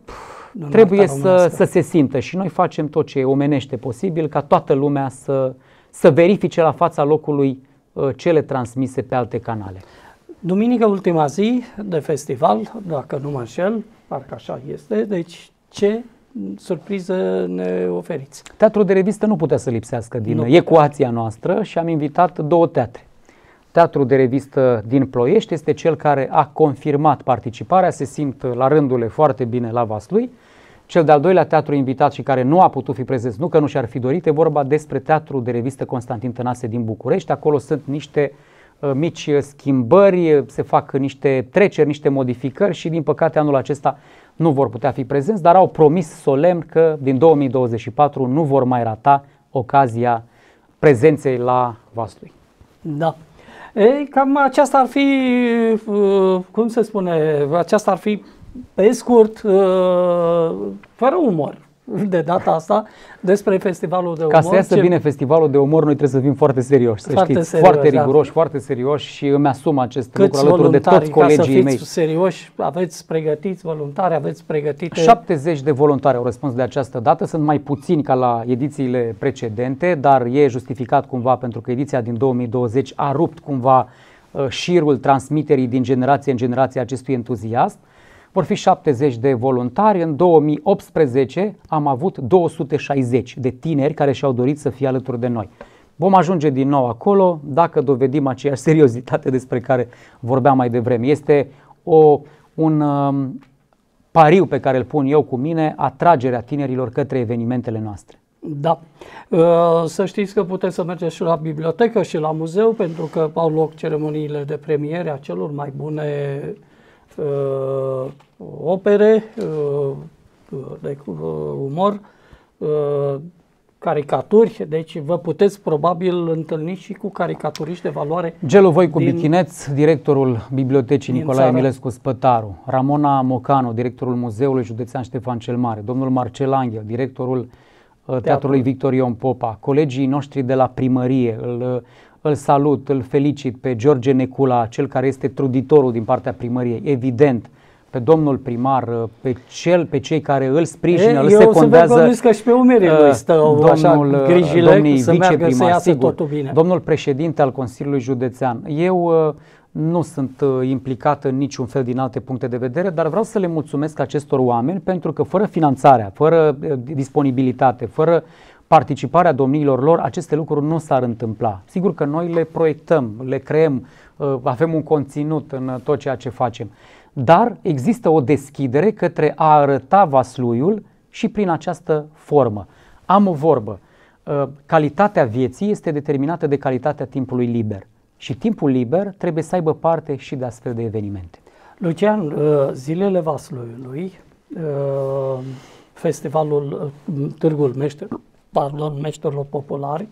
trebuie să, să se simtă și noi facem tot ce omenește posibil ca toată lumea să, să verifice la fața locului uh, cele transmise pe alte canale. Duminică, ultima zi de festival, dacă nu mă înșel, parcă așa este, deci ce surpriză ne oferiți. Teatrul de revistă nu putea să lipsească din nu ecuația noastră și am invitat două teatre. Teatrul de revistă din Ploiești este cel care a confirmat participarea, se simt la rândurile foarte bine la Vaslui. Cel de-al doilea teatru invitat și care nu a putut fi prezent, nu că nu și-ar fi dorit, e vorba despre Teatrul de revistă Constantin Tănase din București. Acolo sunt niște uh, mici schimbări, se fac niște treceri, niște modificări și din păcate anul acesta nu vor putea fi prezenți, dar au promis solemn că din 2024 nu vor mai rata ocazia prezenței la Vaslui. Da. Ei, cam aceasta ar fi, uh, cum se spune, aceasta ar fi pe scurt, uh, fără umor, de data asta despre festivalul de umor. Ca să iasă bine festivalul de umor, noi trebuie să fim foarte serioși, să Foarte știți, serios, foarte da. riguroși, foarte serioși și îmi asum acest Câți lucru alături de voluntari, toți ca să colegii fiți mei. serioși, aveți pregătiți voluntari, aveți pregătite... 70 de voluntari au răspuns de această dată, sunt mai puțini ca la edițiile precedente, dar e justificat cumva pentru că ediția din 2020 a rupt cumva uh, șirul transmiterii din generație în generație a acestui entuziasm. Vor fi 70 de voluntari. În 2018 am avut 260 de tineri care și-au dorit să fie alături de noi. Vom ajunge din nou acolo dacă dovedim aceeași seriozitate despre care vorbeam mai devreme. Este o, un um, pariu pe care îl pun eu cu mine, atragerea tinerilor către evenimentele noastre. Da. Uh, Să știți că puteți să mergeți și la bibliotecă și la muzeu pentru că au loc ceremoniile de premiere a celor mai bune uh, opere uh, de uh, umor, uh, caricaturi, deci vă puteți probabil întâlni și cu caricaturiști de valoare. Gelu Voicu Din- Bichineț, directorul Bibliotecii Din Nicolae țară. Milescu Spătaru, Ramona Mocanu, directorul Muzeului Județean Ștefan cel Mare, domnul Marcel Anghel, directorul uh, Teatrului Victor Ion Popa, colegii noștri de la primărie, îl, îl salut, îl felicit pe George Necula, cel care este truditorul din partea primăriei, evident, pe domnul primar, uh, pe, cel, pe cei care îl sprijină, îl eu sunt secundează. bănuiesc că și pe umerii lui uh, stau așa uh, grijile domnii să meargă să viceprimari, iasă sigur, totul bine. Domnul președinte al Consiliului Județean, eu uh, nu sunt uh, implicat în niciun fel din alte puncte de vedere, dar vreau să le mulțumesc acestor oameni pentru că fără finanțarea, fără uh, disponibilitate, fără participarea domniilor lor, aceste lucruri nu s-ar întâmpla. Sigur că noi le proiectăm, le creăm, uh, avem un conținut în uh, tot ceea ce facem, dar există o deschidere către a arăta vasluiul și prin această formă. Am o vorbă, Uh, calitatea vieții este determinată de calitatea timpului liber. Și timpul liber trebuie să aibă parte și de astfel de evenimente. Lucian, uh, Zilele Vasluiului, uh, festivalul uh, Târgul Meșter, pardon, Meșterilor Populari,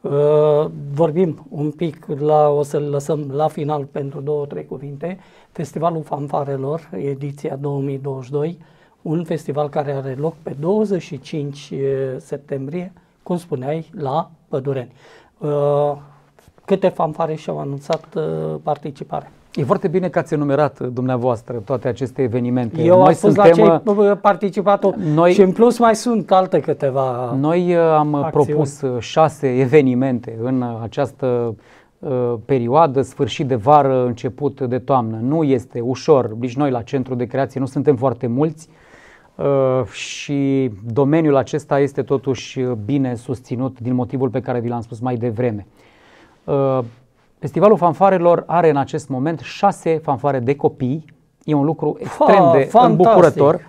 uh, vorbim un pic, la, o să-l lăsăm la final pentru două, trei cuvinte, Festivalul Fanfarelor, ediția 2022, un festival care are loc pe 25 septembrie, cum spuneai, la Pădureni. Uh, Câte fanfare și-au anunțat uh, participarea? E foarte bine că ați enumerat uh, dumneavoastră toate aceste evenimente. Eu am spus la suntem, cei uh, bă, participat noi- noi, și în plus mai sunt alte câteva. Noi uh, am uh, acțiuni. propus uh, șase evenimente în uh, această uh, perioadă, sfârșit de vară, început de toamnă. Nu este ușor, nici noi la Centru de Creație nu suntem foarte mulți uh, și domeniul acesta este totuși uh, bine susținut din motivul pe care vi l-am spus mai devreme. Uh, Festivalul Fanfarelor are în acest moment șase fanfare de copii. E un lucru extrem de fantastic. îmbucurător.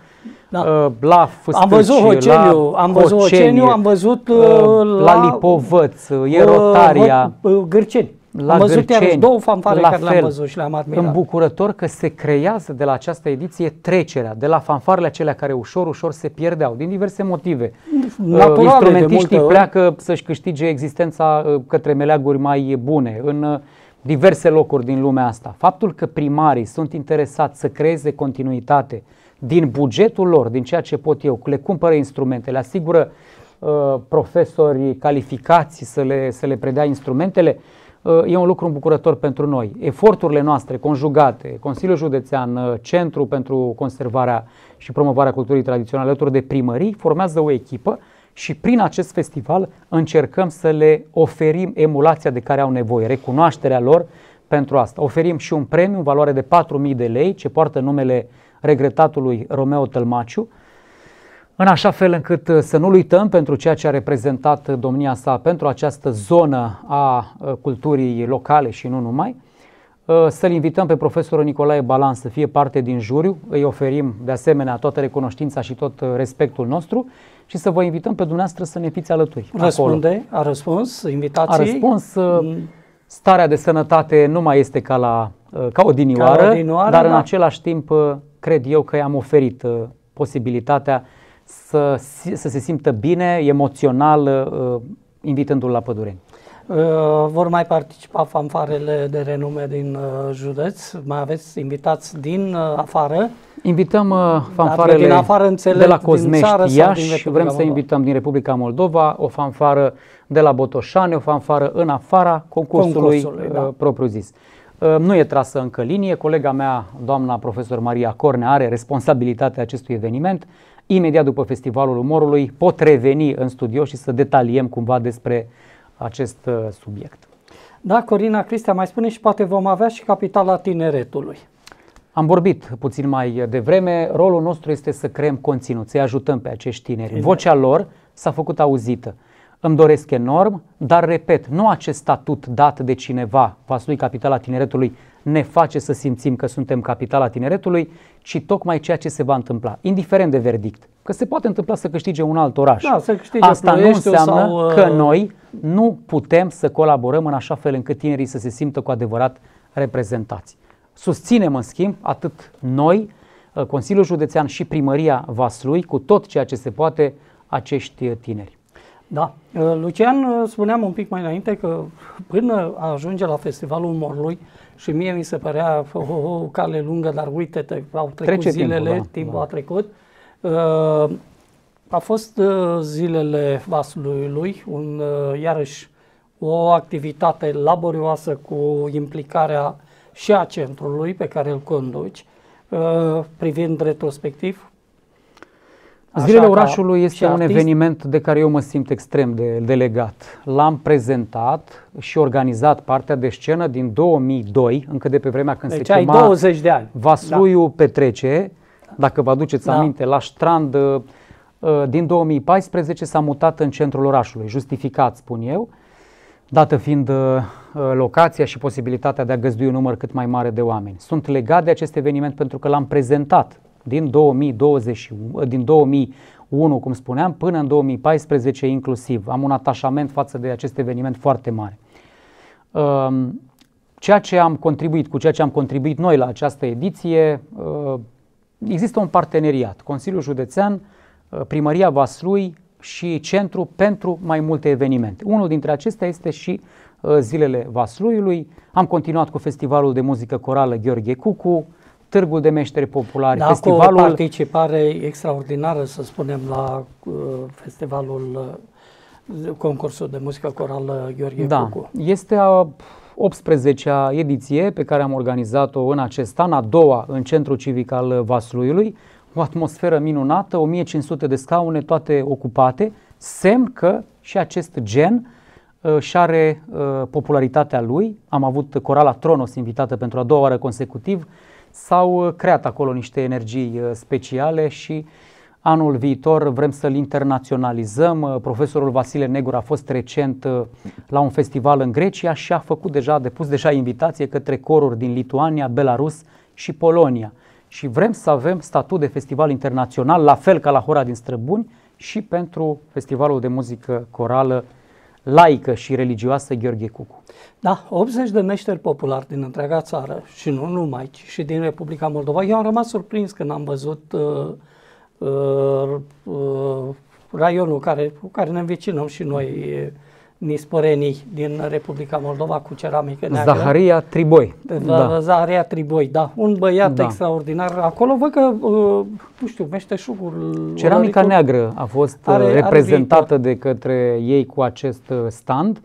Da. Uh, La Făstâci, Am văzut Hoceniu, la am văzut Hocenie, Hoceniu, am văzut, uh, uh, la la- Lipovăț, uh, e Uh, Rotaria. uh, Gârceni. La am văzut Gârceni, iarăși două fanfare la care le-am fel. văzut și le-am admirat. Îmbucurător că se creează de la această ediție trecerea de la fanfarele acelea care ușor, ușor se pierdeau din diverse motive. Naturale, Uh, de Instrumentiștii multe ori. pleacă să-și câștige existența uh, către meleaguri mai bune în uh, diverse locuri din lumea asta. Faptul că primarii sunt interesați să creeze continuitate din bugetul lor, din ceea ce pot eu, le cumpără instrumente, le asigură uh, profesori calificați să le, să le predea instrumentele, uh, e un lucru îmbucurător pentru noi. Eforturile noastre conjugate, Consiliul Județean, uh, Centru pentru Conservarea și Promovarea Culturii Tradiționale alături de primării, formează o echipă și prin acest festival încercăm să le oferim emulația de care au nevoie, recunoașterea lor pentru asta. Oferim și un premiu în valoare de 4.000 de lei ce poartă numele regretatului Romeo Tălmaciu, în așa fel încât uh, să nu-l uităm pentru ceea ce a reprezentat uh, domnia sa pentru această zonă a uh, culturii locale și nu numai. Uh, Să-l invităm pe profesorul Nicolae Balan să fie parte din juriu, îi oferim de asemenea toată recunoștința și tot uh, respectul nostru și să vă invităm pe dumneavoastră să ne fiți alături. acolo. Răspunde, a răspuns invitații. A răspuns, uh, Mm. starea de sănătate nu mai este ca, la, uh, ca odinioară, Ca odinioară, dar în da. același timp uh, cred eu că i-am oferit uh, posibilitatea să, si- să se simtă bine, emoțional, uh, invitându-l la pădureni. Uh, vor mai participa fanfarele de renume din uh, județ? Mai aveți invitați din uh, afară? Invităm fanfarele din afară, înțeleg, de la Cozmești, Iași, vrem să invităm din Republica Moldova o fanfară de la Botoșani, o fanfară în afara concursului, concursului da. propriu-zis. Nu e trasă încă linie, colega mea, doamna profesor Maria Corne, are responsabilitatea acestui eveniment. Imediat după Festivalul Umorului pot reveni în studio și să detaliem cumva despre acest uh, subiect. Da, Corina Cristea, mai spune și poate vom avea și capitala tineretului. Am vorbit puțin mai devreme, rolul nostru este să creăm conținut, să-i ajutăm pe acești tineri. Tineri. Vocea lor s-a făcut auzită. Îmi doresc enorm, dar repet, nu acest statut dat de cineva, Vaslui Capitala Tineretului, ne face să simțim că suntem capitala tineretului, ci tocmai ceea ce se va întâmpla, indiferent de verdict. Că se poate întâmpla să câștige un alt oraș. Da, să câștige Asta nu înseamnă sau, uh, că noi nu putem să colaborăm în așa fel încât tinerii să se simtă cu adevărat reprezentați. Susținem, în schimb, atât noi, uh, Consiliul Județean și Primăria Vaslui, cu tot ceea ce se poate, acești tineri. Da. Uh, Lucian, spuneam un pic mai înainte că până ajunge la Festivalul Morlui, și mie mi se părea o, o, o cale lungă, dar uite-te, au trecut Trece zilele, timpul, da, timpul da. a trecut. Uh, a fost uh, zilele Vaslui, un, uh, iarăși o activitate laborioasă cu implicarea și a centrului pe care îl conduci, uh, privind retrospectiv Zilele orașului este un artist? eveniment de care eu mă simt extrem de, de legat. L-am prezentat și organizat partea de scenă din 2002, încă de pe vremea când deci se ai chema 20 de ani. Vasluiu da. Petrece, dacă vă aduceți da. aminte, la strand uh, uh, din 2014 s-a mutat în centrul orașului, justificat spun eu, dată fiind uh, locația și posibilitatea de a găzdui un număr cât mai mare de oameni. Sunt legat de acest eveniment pentru că l-am prezentat din 2020, din 2001, cum spuneam, până în 2014 inclusiv. Am un atașament față de acest eveniment foarte mare. Um, ceea ce am contribuit, cu ceea ce am contribuit noi la această ediție, uh, există un parteneriat. Consiliul Județean, uh, Primăria Vaslui și Centru pentru mai multe evenimente. Unul dintre acestea este și uh, Zilele Vasluiului. Am continuat cu Festivalul de Muzică Corală Gheorghe Cucu, Târgul de Meșteri Populari, da, festivalul... cu o participare extraordinară, să spunem, la uh, festivalul, uh, concursul de muzică corală Gheorghe da, Cucu. Este a 18-a ediție pe care am organizat-o în acest an, a doua în Centrul Civic al Vasluiului, o atmosferă minunată, 1500 de scaune, toate ocupate, semn că și acest gen uh, și are uh, popularitatea lui. Am avut Corala Tronos invitată pentru a doua oară consecutiv, s-au uh, creat acolo niște energii uh, speciale și anul viitor vrem să-l internaționalizăm. Uh, profesorul Vasile Negur a fost recent la un festival în Grecia și a făcut deja, a depus deja invitație către coruri din Lituania, Belarus și Polonia. Și vrem să avem statut de festival internațional, la fel ca la Hora din Străbuni, și pentru festivalul de muzică corală laică și religioasă Gheorghe Cucu. Da, 80 de meșteri populari din întreaga țară și nu numai, ci și din Republica Moldova. Eu am rămas surprins când am văzut uh, uh, uh, raionul care, cu care ne învecinăm și noi, nisporenii din Republica Moldova cu ceramică neagră. Zaharia Triboi. Da. Zaharia Triboi, da. Un băiat da. extraordinar. Acolo văd că, uh, nu știu, meșteșugul... Ceramica neagră a fost uh, are, reprezentată are de către ei cu acest uh, stand.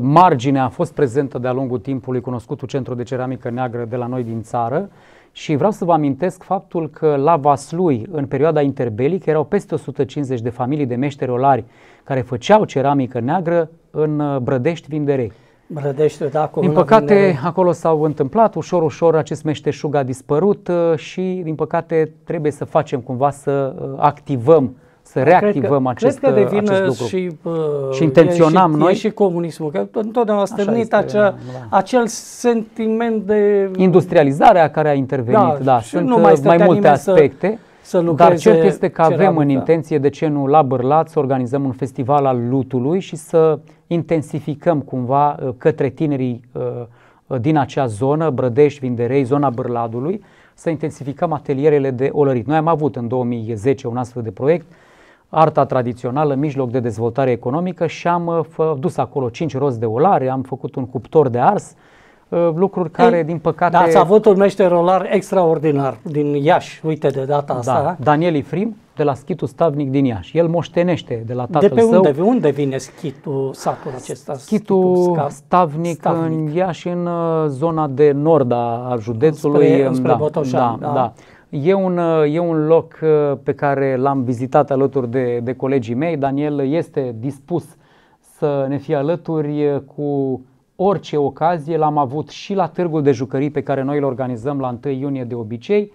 Marginea a fost prezentă de-a lungul timpului cunoscutul centru de ceramică neagră de la noi din țară și vreau să vă amintesc faptul că la Vaslui, în perioada interbelică, erau peste 150 de familii de meșteri olari care făceau ceramică neagră în uh, Brădești, Vinderei. Brădești, da, Din păcate, Vinderei. acolo s-au întâmplat, ușor, ușor acest meșteșug a dispărut uh, și, din păcate, trebuie să facem cumva să uh, activăm să reactivăm cred că, acest, cred că devine acest lucru. Și, uh, și intenționam e și, noi. E și comunismul, că întotdeauna a stârnit acea, da. acel sentiment de... Industrializarea care a intervenit, da, da sunt nu mai, mai multe aspecte. Să, să dar cert este că avem în intenție, de ce nu, la Bărlat să organizăm un festival al lutului și să intensificăm cumva uh, către tinerii uh, din acea zonă, Brădești, Vinderei, zona Bărladului, să intensificăm atelierele de olărit. Noi am avut în 2010 un astfel de proiect, arta tradițională, mijloc de dezvoltare economică și am uh, dus acolo 5 roți de olare, am făcut un cuptor de ars, uh, lucruri care, Ei, din păcate... Da, ați avut un meșter olar extraordinar din Iași, uite de data asta. Da, Daniel Ifrim, de la schitul stavnic din Iași. El moștenește de la tatăl de pe său. unde, de unde vine schitul, satul acesta? Schitul, schitul stavnic, stavnic, în Iași, în uh, zona de nord a județului. Spre, spre da, Botoșani, da, da. da. E un, e un loc pe care l-am vizitat alături de, de colegii mei. Daniel este dispus să ne fie alături cu orice ocazie. L-am avut și la târgul de jucării pe care noi îl organizăm la 1 iunie de obicei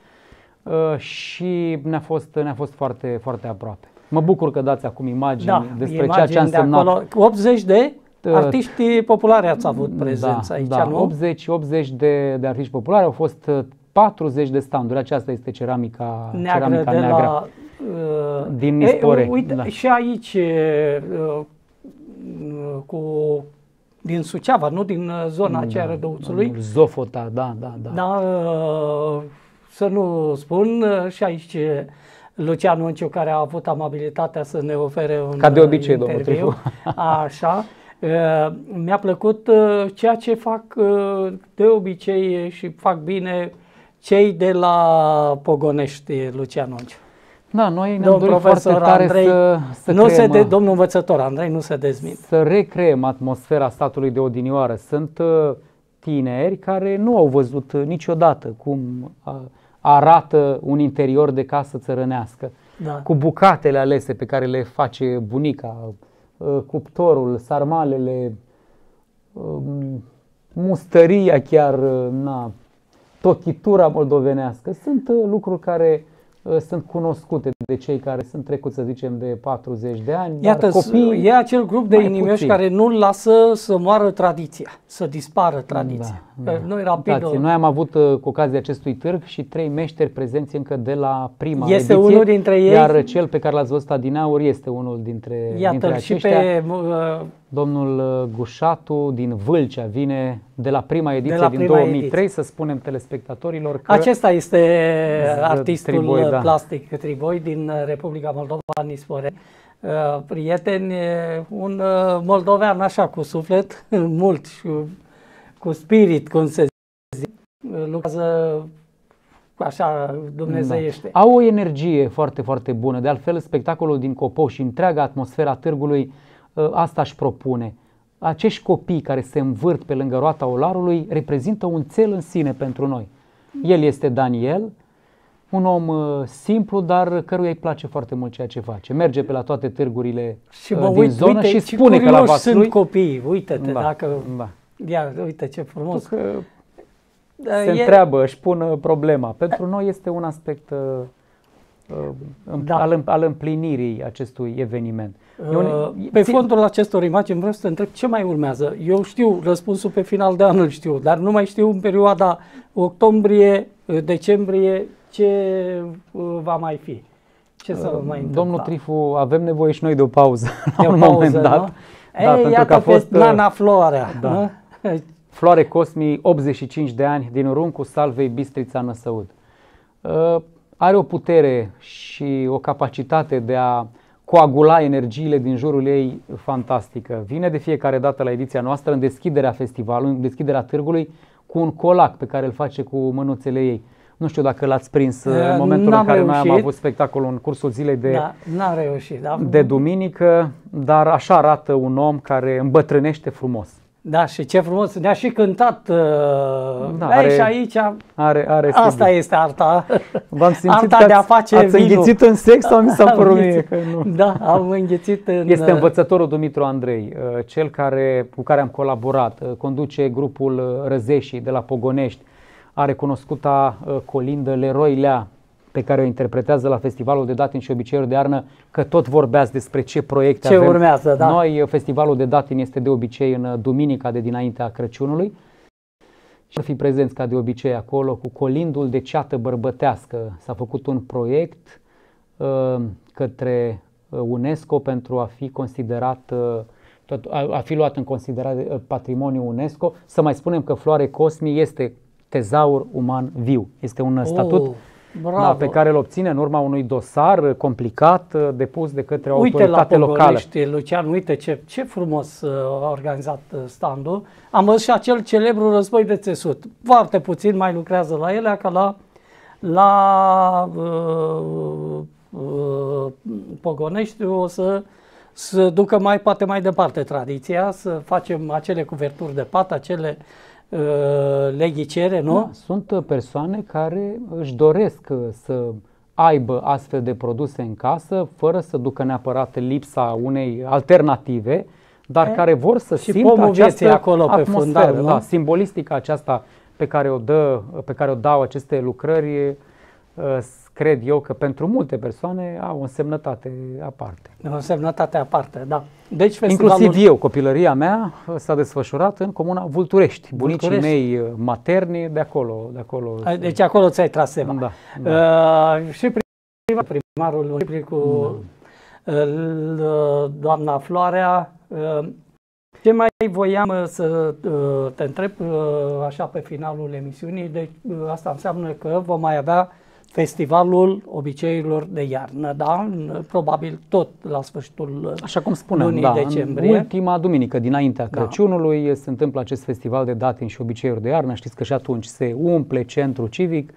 și ne-a fost, ne-a fost foarte, foarte aproape. Mă bucur că dați acum imagini da, despre imagini ceea ce a însemnat. De acolo, 80 de artiști populare ați avut prezență da, aici, da, nu? 80, 80 de, de artiști populare, au fost 40 de standuri. Aceasta este ceramica neagră. Ceramica de neagră. La, uh, din Nispore. E, uite, da. și aici uh, cu din Suceava, nu din zona aceea da, Rădăuțului. Zofota, da, da, da. Da, uh, să nu spun, și aici Lucian Unciu, care a avut amabilitatea să ne ofere un Ca de obicei, interviu. domnul Așa. Mi-a plăcut ceea ce fac de obicei și fac bine cei de la Pogonești, Lucian Unciu. Da, noi ne-am dorit foarte tare Andrei, să, să nu creăm, se de, domnul învățător Andrei nu se dezminte. Să recreăm atmosfera statului de odinioară. Sunt tineri care nu au văzut niciodată cum arată un interior de casă țărănească. Da. Cu bucatele alese pe care le face bunica, cuptorul, sarmalele, mustăria chiar, na, tochitura moldovenească. Sunt lucruri care sunt cunoscute de cei care sunt trecuți, să zicem, de 40 de ani. Iată, copii e acel grup de inimioși care nu lasă să moară tradiția, să dispară tradiția. Da, da. Noi rapid... Uitați, noi am avut cu ocazia acestui târg și trei meșteri prezenți încă de la prima este ediție. unul dintre ei. Iar cel pe care l-ați văzut adineauri este unul dintre, Iată, dintre aceștia. și pe, uh, Domnul Gușatu din Vâlcea vine de la prima ediție de la din prima 2003, ediție. să spunem telespectatorilor că Acesta este artistul Triboi, da. plastic Triboi din Republica Moldova, Nispore. Prieteni, un moldovean așa cu suflet mult și cu spirit, cum se zice, lucrează așa dumnezeiește. Da. Au o energie foarte, foarte bună. De altfel, spectacolul din Copou și întreaga atmosfera târgului asta își propune. Acești copii care se învârt pe lângă roata olarului reprezintă un cel în sine pentru noi. El este Daniel, un om simplu, dar căruia îi place foarte mult ceea ce face. Merge pe la toate târgurile și mă din uit, zonă uite, și spune că la vasul sunt lui... copii, uite-te, da, dacă... Da. Ia, uite ce frumos. Că se e... întreabă, își pun problema. Pentru noi este un aspect uh, da. al, al împlinirii acestui eveniment. Uh, pe fondul acestor imagini vreau să te întreb ce mai urmează. Eu știu răspunsul pe final de an, îl știu, dar nu mai știu în perioada octombrie-decembrie ce uh, va mai fi. Ce să uh, mai întâmpla? Domnul Trifu, avem nevoie și noi de o pauză de la un pauză, moment dat. Nu? Da, Ei, iată că a fost Nana Floarea. Da. Floare Cosmi, 85 de ani, din Runcu, Salvei, Bistrița, Năsăud. Uh, are o putere și o capacitate de a coagula energiile din jurul ei fantastică. Vine de fiecare dată la ediția noastră în deschiderea festivalului, în deschiderea târgului, cu un colac pe care îl face cu mânuțele ei. Nu știu dacă l-ați prins în momentul în care reușit. noi am avut spectacolul în cursul zilei de, da, n-am reușit, da. de duminică, dar așa arată un om care îmbătrânește frumos. Da, și ce frumos, ne-a și cântat. Uh, da, are, și aici, are, are asta sigur. este arta. V-am simțit arta că de a face ați vinul. înghițit în sex sau mi s-a părut mie că nu? Da, am înghițit în... Este învățătorul Dumitru Andrei, cel care, cu care am colaborat, conduce grupul Răzeșii de la Pogonești, are cunoscuta colindă Leroy Lea, pe care o interpretează la Festivalul de Datin și Obiceiuri de Iarnă, că tot vorbeați despre ce proiecte ce avem. urmează, da. Noi, Festivalul de Datin este de obicei în duminica de dinaintea Crăciunului și fi prezenți ca de obicei acolo cu colindul de ceată bărbătească. S-a făcut un proiect uh, către UNESCO pentru a fi considerat uh, a, a fi luat în considerare uh, patrimoniul UNESCO. Să mai spunem că Floare Cosmi este tezaur uman viu. Este un statut oh. Bravo. Da, pe care îl obține în urma unui dosar complicat uh, depus de către o Uite la autoritate locală. Pogoriști, Lucian, uite ce, ce frumos uh, a organizat uh, standul. Am văzut și acel celebru război de țesut. Foarte puțin mai lucrează la ele, ca la, la uh, uh, Pogonești o să, să ducă mai, poate mai departe tradiția, să facem acele cuverturi de pat, acele uh, leghicere, nu? Da, sunt uh, persoane care își doresc uh, să aibă astfel de produse în casă, fără să ducă neapărat lipsa unei alternative, dar E, care vor să și simtă pomul vieții această acolo pe atmosferă, fundal, nu? da, simbolistica aceasta pe care o dă, pe care o dau aceste lucrări, uh, cred eu că pentru multe persoane au o însemnătate aparte. O semnătate aparte, da. Deci festivalul... Inclusiv eu, copilăria mea uh, s-a desfășurat în comuna Vulturești. Bunicii Vulturești. mei uh, materni de acolo, de acolo. Deci acolo ți-ai tras seva. Da, Uh, și primar, primarul municipiului cu Da. uh, doamna Floarea. Uh, ce mai voiam uh, să uh, te întreb uh, așa pe finalul emisiunii, deci uh, asta înseamnă că vom mai avea festivalul obiceiurilor de iarnă, da? Probabil tot la sfârșitul uh, Așa cum spuneam, lunii da, decembrie. în ultima duminică dinaintea Da. Crăciunului se întâmplă acest festival de datini și obiceiuri de iarnă. Știți că și atunci se umple centrul civic.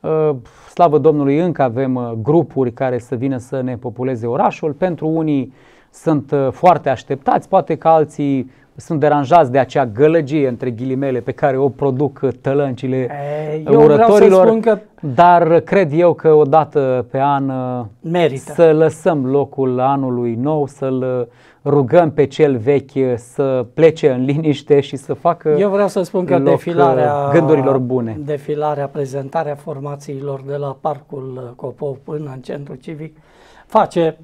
Uh, Slavă Domnului, încă avem uh, grupuri care să vină să ne populeze orașul. Pentru unii sunt uh, foarte așteptați, poate că alții sunt deranjați de acea gălăgie, între ghilimele, pe care o produc uh, tălăncile E, eu vreau să urătorilor. spun că Dar cred eu că odată pe an uh, merită. să lăsăm locul anului nou, să-l rugăm pe cel vechi să plece în liniște și să facă Eu vreau să spun că loc, defilarea gândurilor bune. Defilarea, prezentarea formațiilor de la Parcul Copov până în centru civic face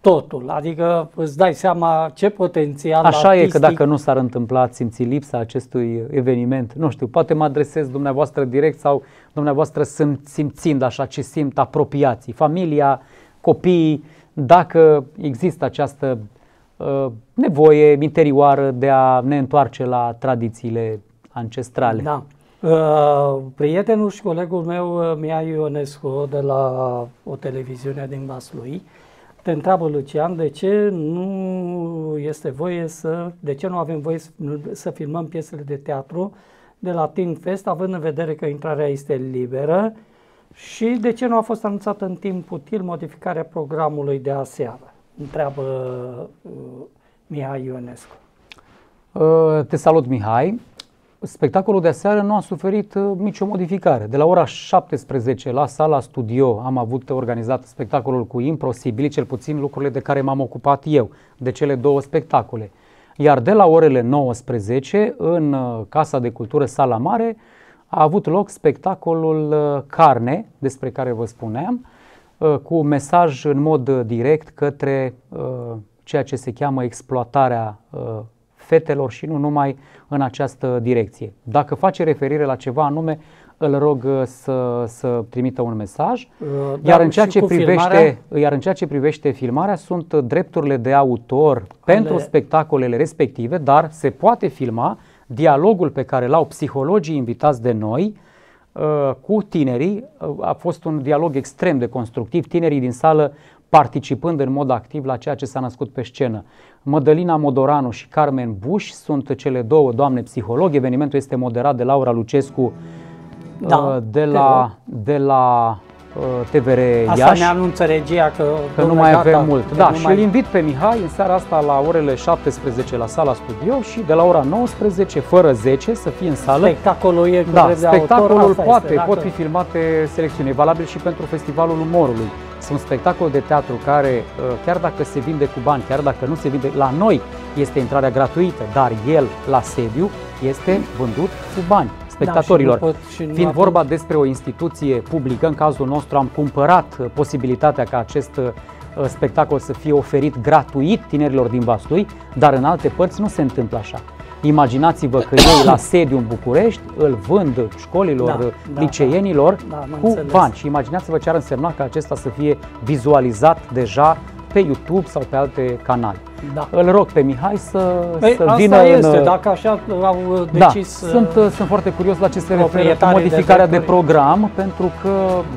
totul. Adică îți dai seama ce potențial Așa e artistic că dacă nu s-ar întâmpla, ați simți lipsa acestui eveniment. Nu știu, poate mă adresez dumneavoastră direct sau dumneavoastră sunt simțind așa ce simt apropiații, familia, copiii, dacă există această uh, nevoie interioară de a ne întoarce la tradițiile ancestrale. Da. Uh, prietenul și colegul meu, uh, Mihai Ionescu, de la o televiziune din Vaslui, te întreabă, Lucian, de ce nu este voie să, de ce nu avem voie să, să filmăm piesele de teatru de la Teen Fest, având în vedere că intrarea este liberă și de ce nu a fost anunțată în timp util modificarea programului de aseară? Întreabă uh, Mihai Ionescu. Uh, Te salut, Mihai. Spectacolul de aseară nu a suferit uh, nicio modificare. De la ora 17 la sala studio am avut organizat spectacolul cu imposibili, cel puțin lucrurile de care m-am ocupat eu, de cele două spectacole. Iar de la orele 19 în uh, Casa de Cultură Sala Mare a avut loc spectacolul uh, Carne, despre care vă spuneam, uh, cu mesaj în mod uh, direct către uh, ceea ce se cheamă exploatarea uh, fetelor și nu numai în această direcție. Dacă face referire la ceva anume, îl rog uh, să, să trimită un mesaj. Uh, Iar dar în, ceea și ce cu privește, filmarea? iar în ceea ce privește filmarea, sunt uh, drepturile de autor pentru spectacolele respective, dar se poate filma dialogul pe care l-au psihologii invitați de noi uh, cu tinerii. Uh, A fost un dialog extrem de constructiv, tinerii din sală participând în mod activ la ceea ce s-a născut pe scenă. Mădălina Modoranu și Carmen Buș sunt cele două doamne psihologi. Evenimentul este moderat de Laura Lucescu Da, uh, de te la, de la uh, TVR Asta Iași. ne anunță regia că, Că nu domnule, mai gata, avem mult. că Da, nu și mai... îl invit pe Mihai în seara asta la orele 17 la sala studio și de la ora 19 fără 10 să fie în sală. Spectacolul e cu Da, drept de autor, spectacolul asta poate, este, dacă- pot fi filmate selecțiuni, e valabil și pentru Festivalul Umorului. Sunt spectacol de teatru care, uh, chiar dacă se vinde cu bani, chiar dacă nu se vinde, la noi este intrarea gratuită, dar el la sediu este vândut cu bani spectatorilor. Da, și nu pot- și nu Fiind avem- vorba despre o instituție publică, în cazul nostru am cumpărat uh, posibilitatea ca acest uh, spectacol să fie oferit gratuit tinerilor din Vaslui, dar în alte părți nu se întâmplă așa. Imaginați-vă că ei la sediu în București îl vând școlilor, Da, uh, da, liceienilor da. Da, am cu înțeles. bani și imaginați-vă ce ar însemna ca acesta să fie vizualizat deja pe YouTube sau pe alte canale. Da. Îl rog pe Mihai să, Păi, să asta vină este, în... dacă așa au Da, decis... uh, sunt, sunt foarte curios la ce se referă cu proprietarii de modificarea de, drepturi. program, pentru că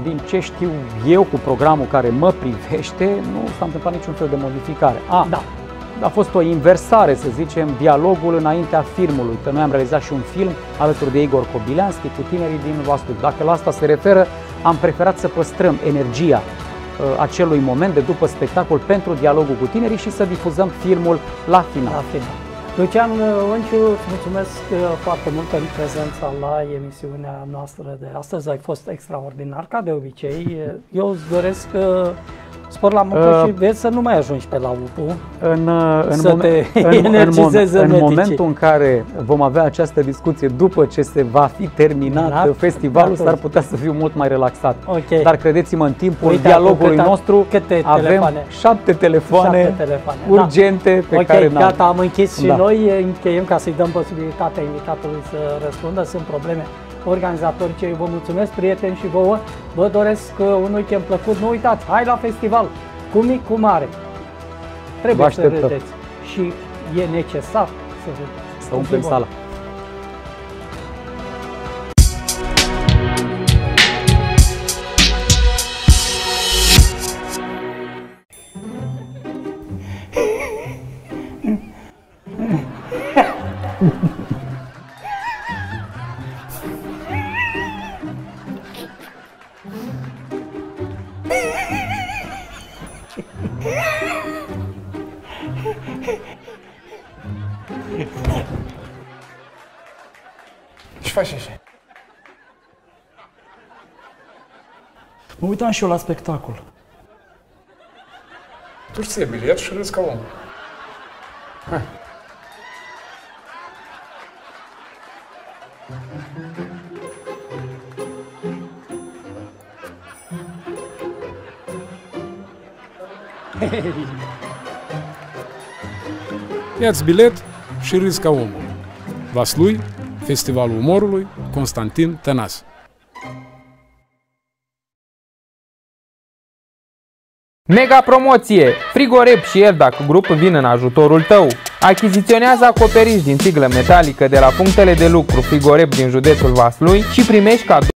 din ce știu eu cu programul care mă privește, nu s-a întâmplat niciun fel de modificare. A, Da. A fost o inversare, să zicem, dialogul înaintea filmului, că noi am realizat și un film alături de Igor Kobileanski cu tinerii din Vaslui. Dacă la asta se referă, am preferat să păstrăm energia uh, acelui moment de după spectacol pentru dialogul cu tinerii și să difuzăm filmul la final. La final. Lucian Onciu, îți mulțumesc uh, foarte mult pentru prezența la emisiunea noastră de astăzi. Ai fost extraordinar, ca de obicei. Eu îți doresc uh, spor la muncă Uh, și vezi să nu mai ajungi pe la UPU. În, uh, în, Să momen- te în, în, energizeze în medicii. momentul în care vom avea această discuție după ce se va fi terminat Da, festivalul, atunci. s-ar putea să fiu mult mai relaxat. Ok. Dar credeți-mă, în timpul Uite, dialogului acum câte- nostru câte avem telefoane? șapte telefoane, Șapte telefoane, da. urgente pe ok, care n-am. gata, am închis și Da. noi încheiem ca să-i dăm posibilitatea invitatului să răspundă. Sunt probleme organizatorice. Vă mulțumesc, prieteni, și vouă. Vă doresc uh, un weekend plăcut. Nu uitați, hai la festival, cu mic, cu mare. Trebuie Vă să așteptăm. râdeți și e necesar să râdeți. Să umplem Bun. sala. Uitam și eu la spectacol. Tu ție bilet și râzi ca om. Ia-ți bilet și râzi ca omul. Vaslui, Festivalul Umorului, Constantin Tănase. Mega promoție! Frigorep și Eldac Grup vin în ajutorul tău. Achiziționează acoperiș din țiglă metalică de la punctele de lucru Frigorep din județul Vaslui și primești cadou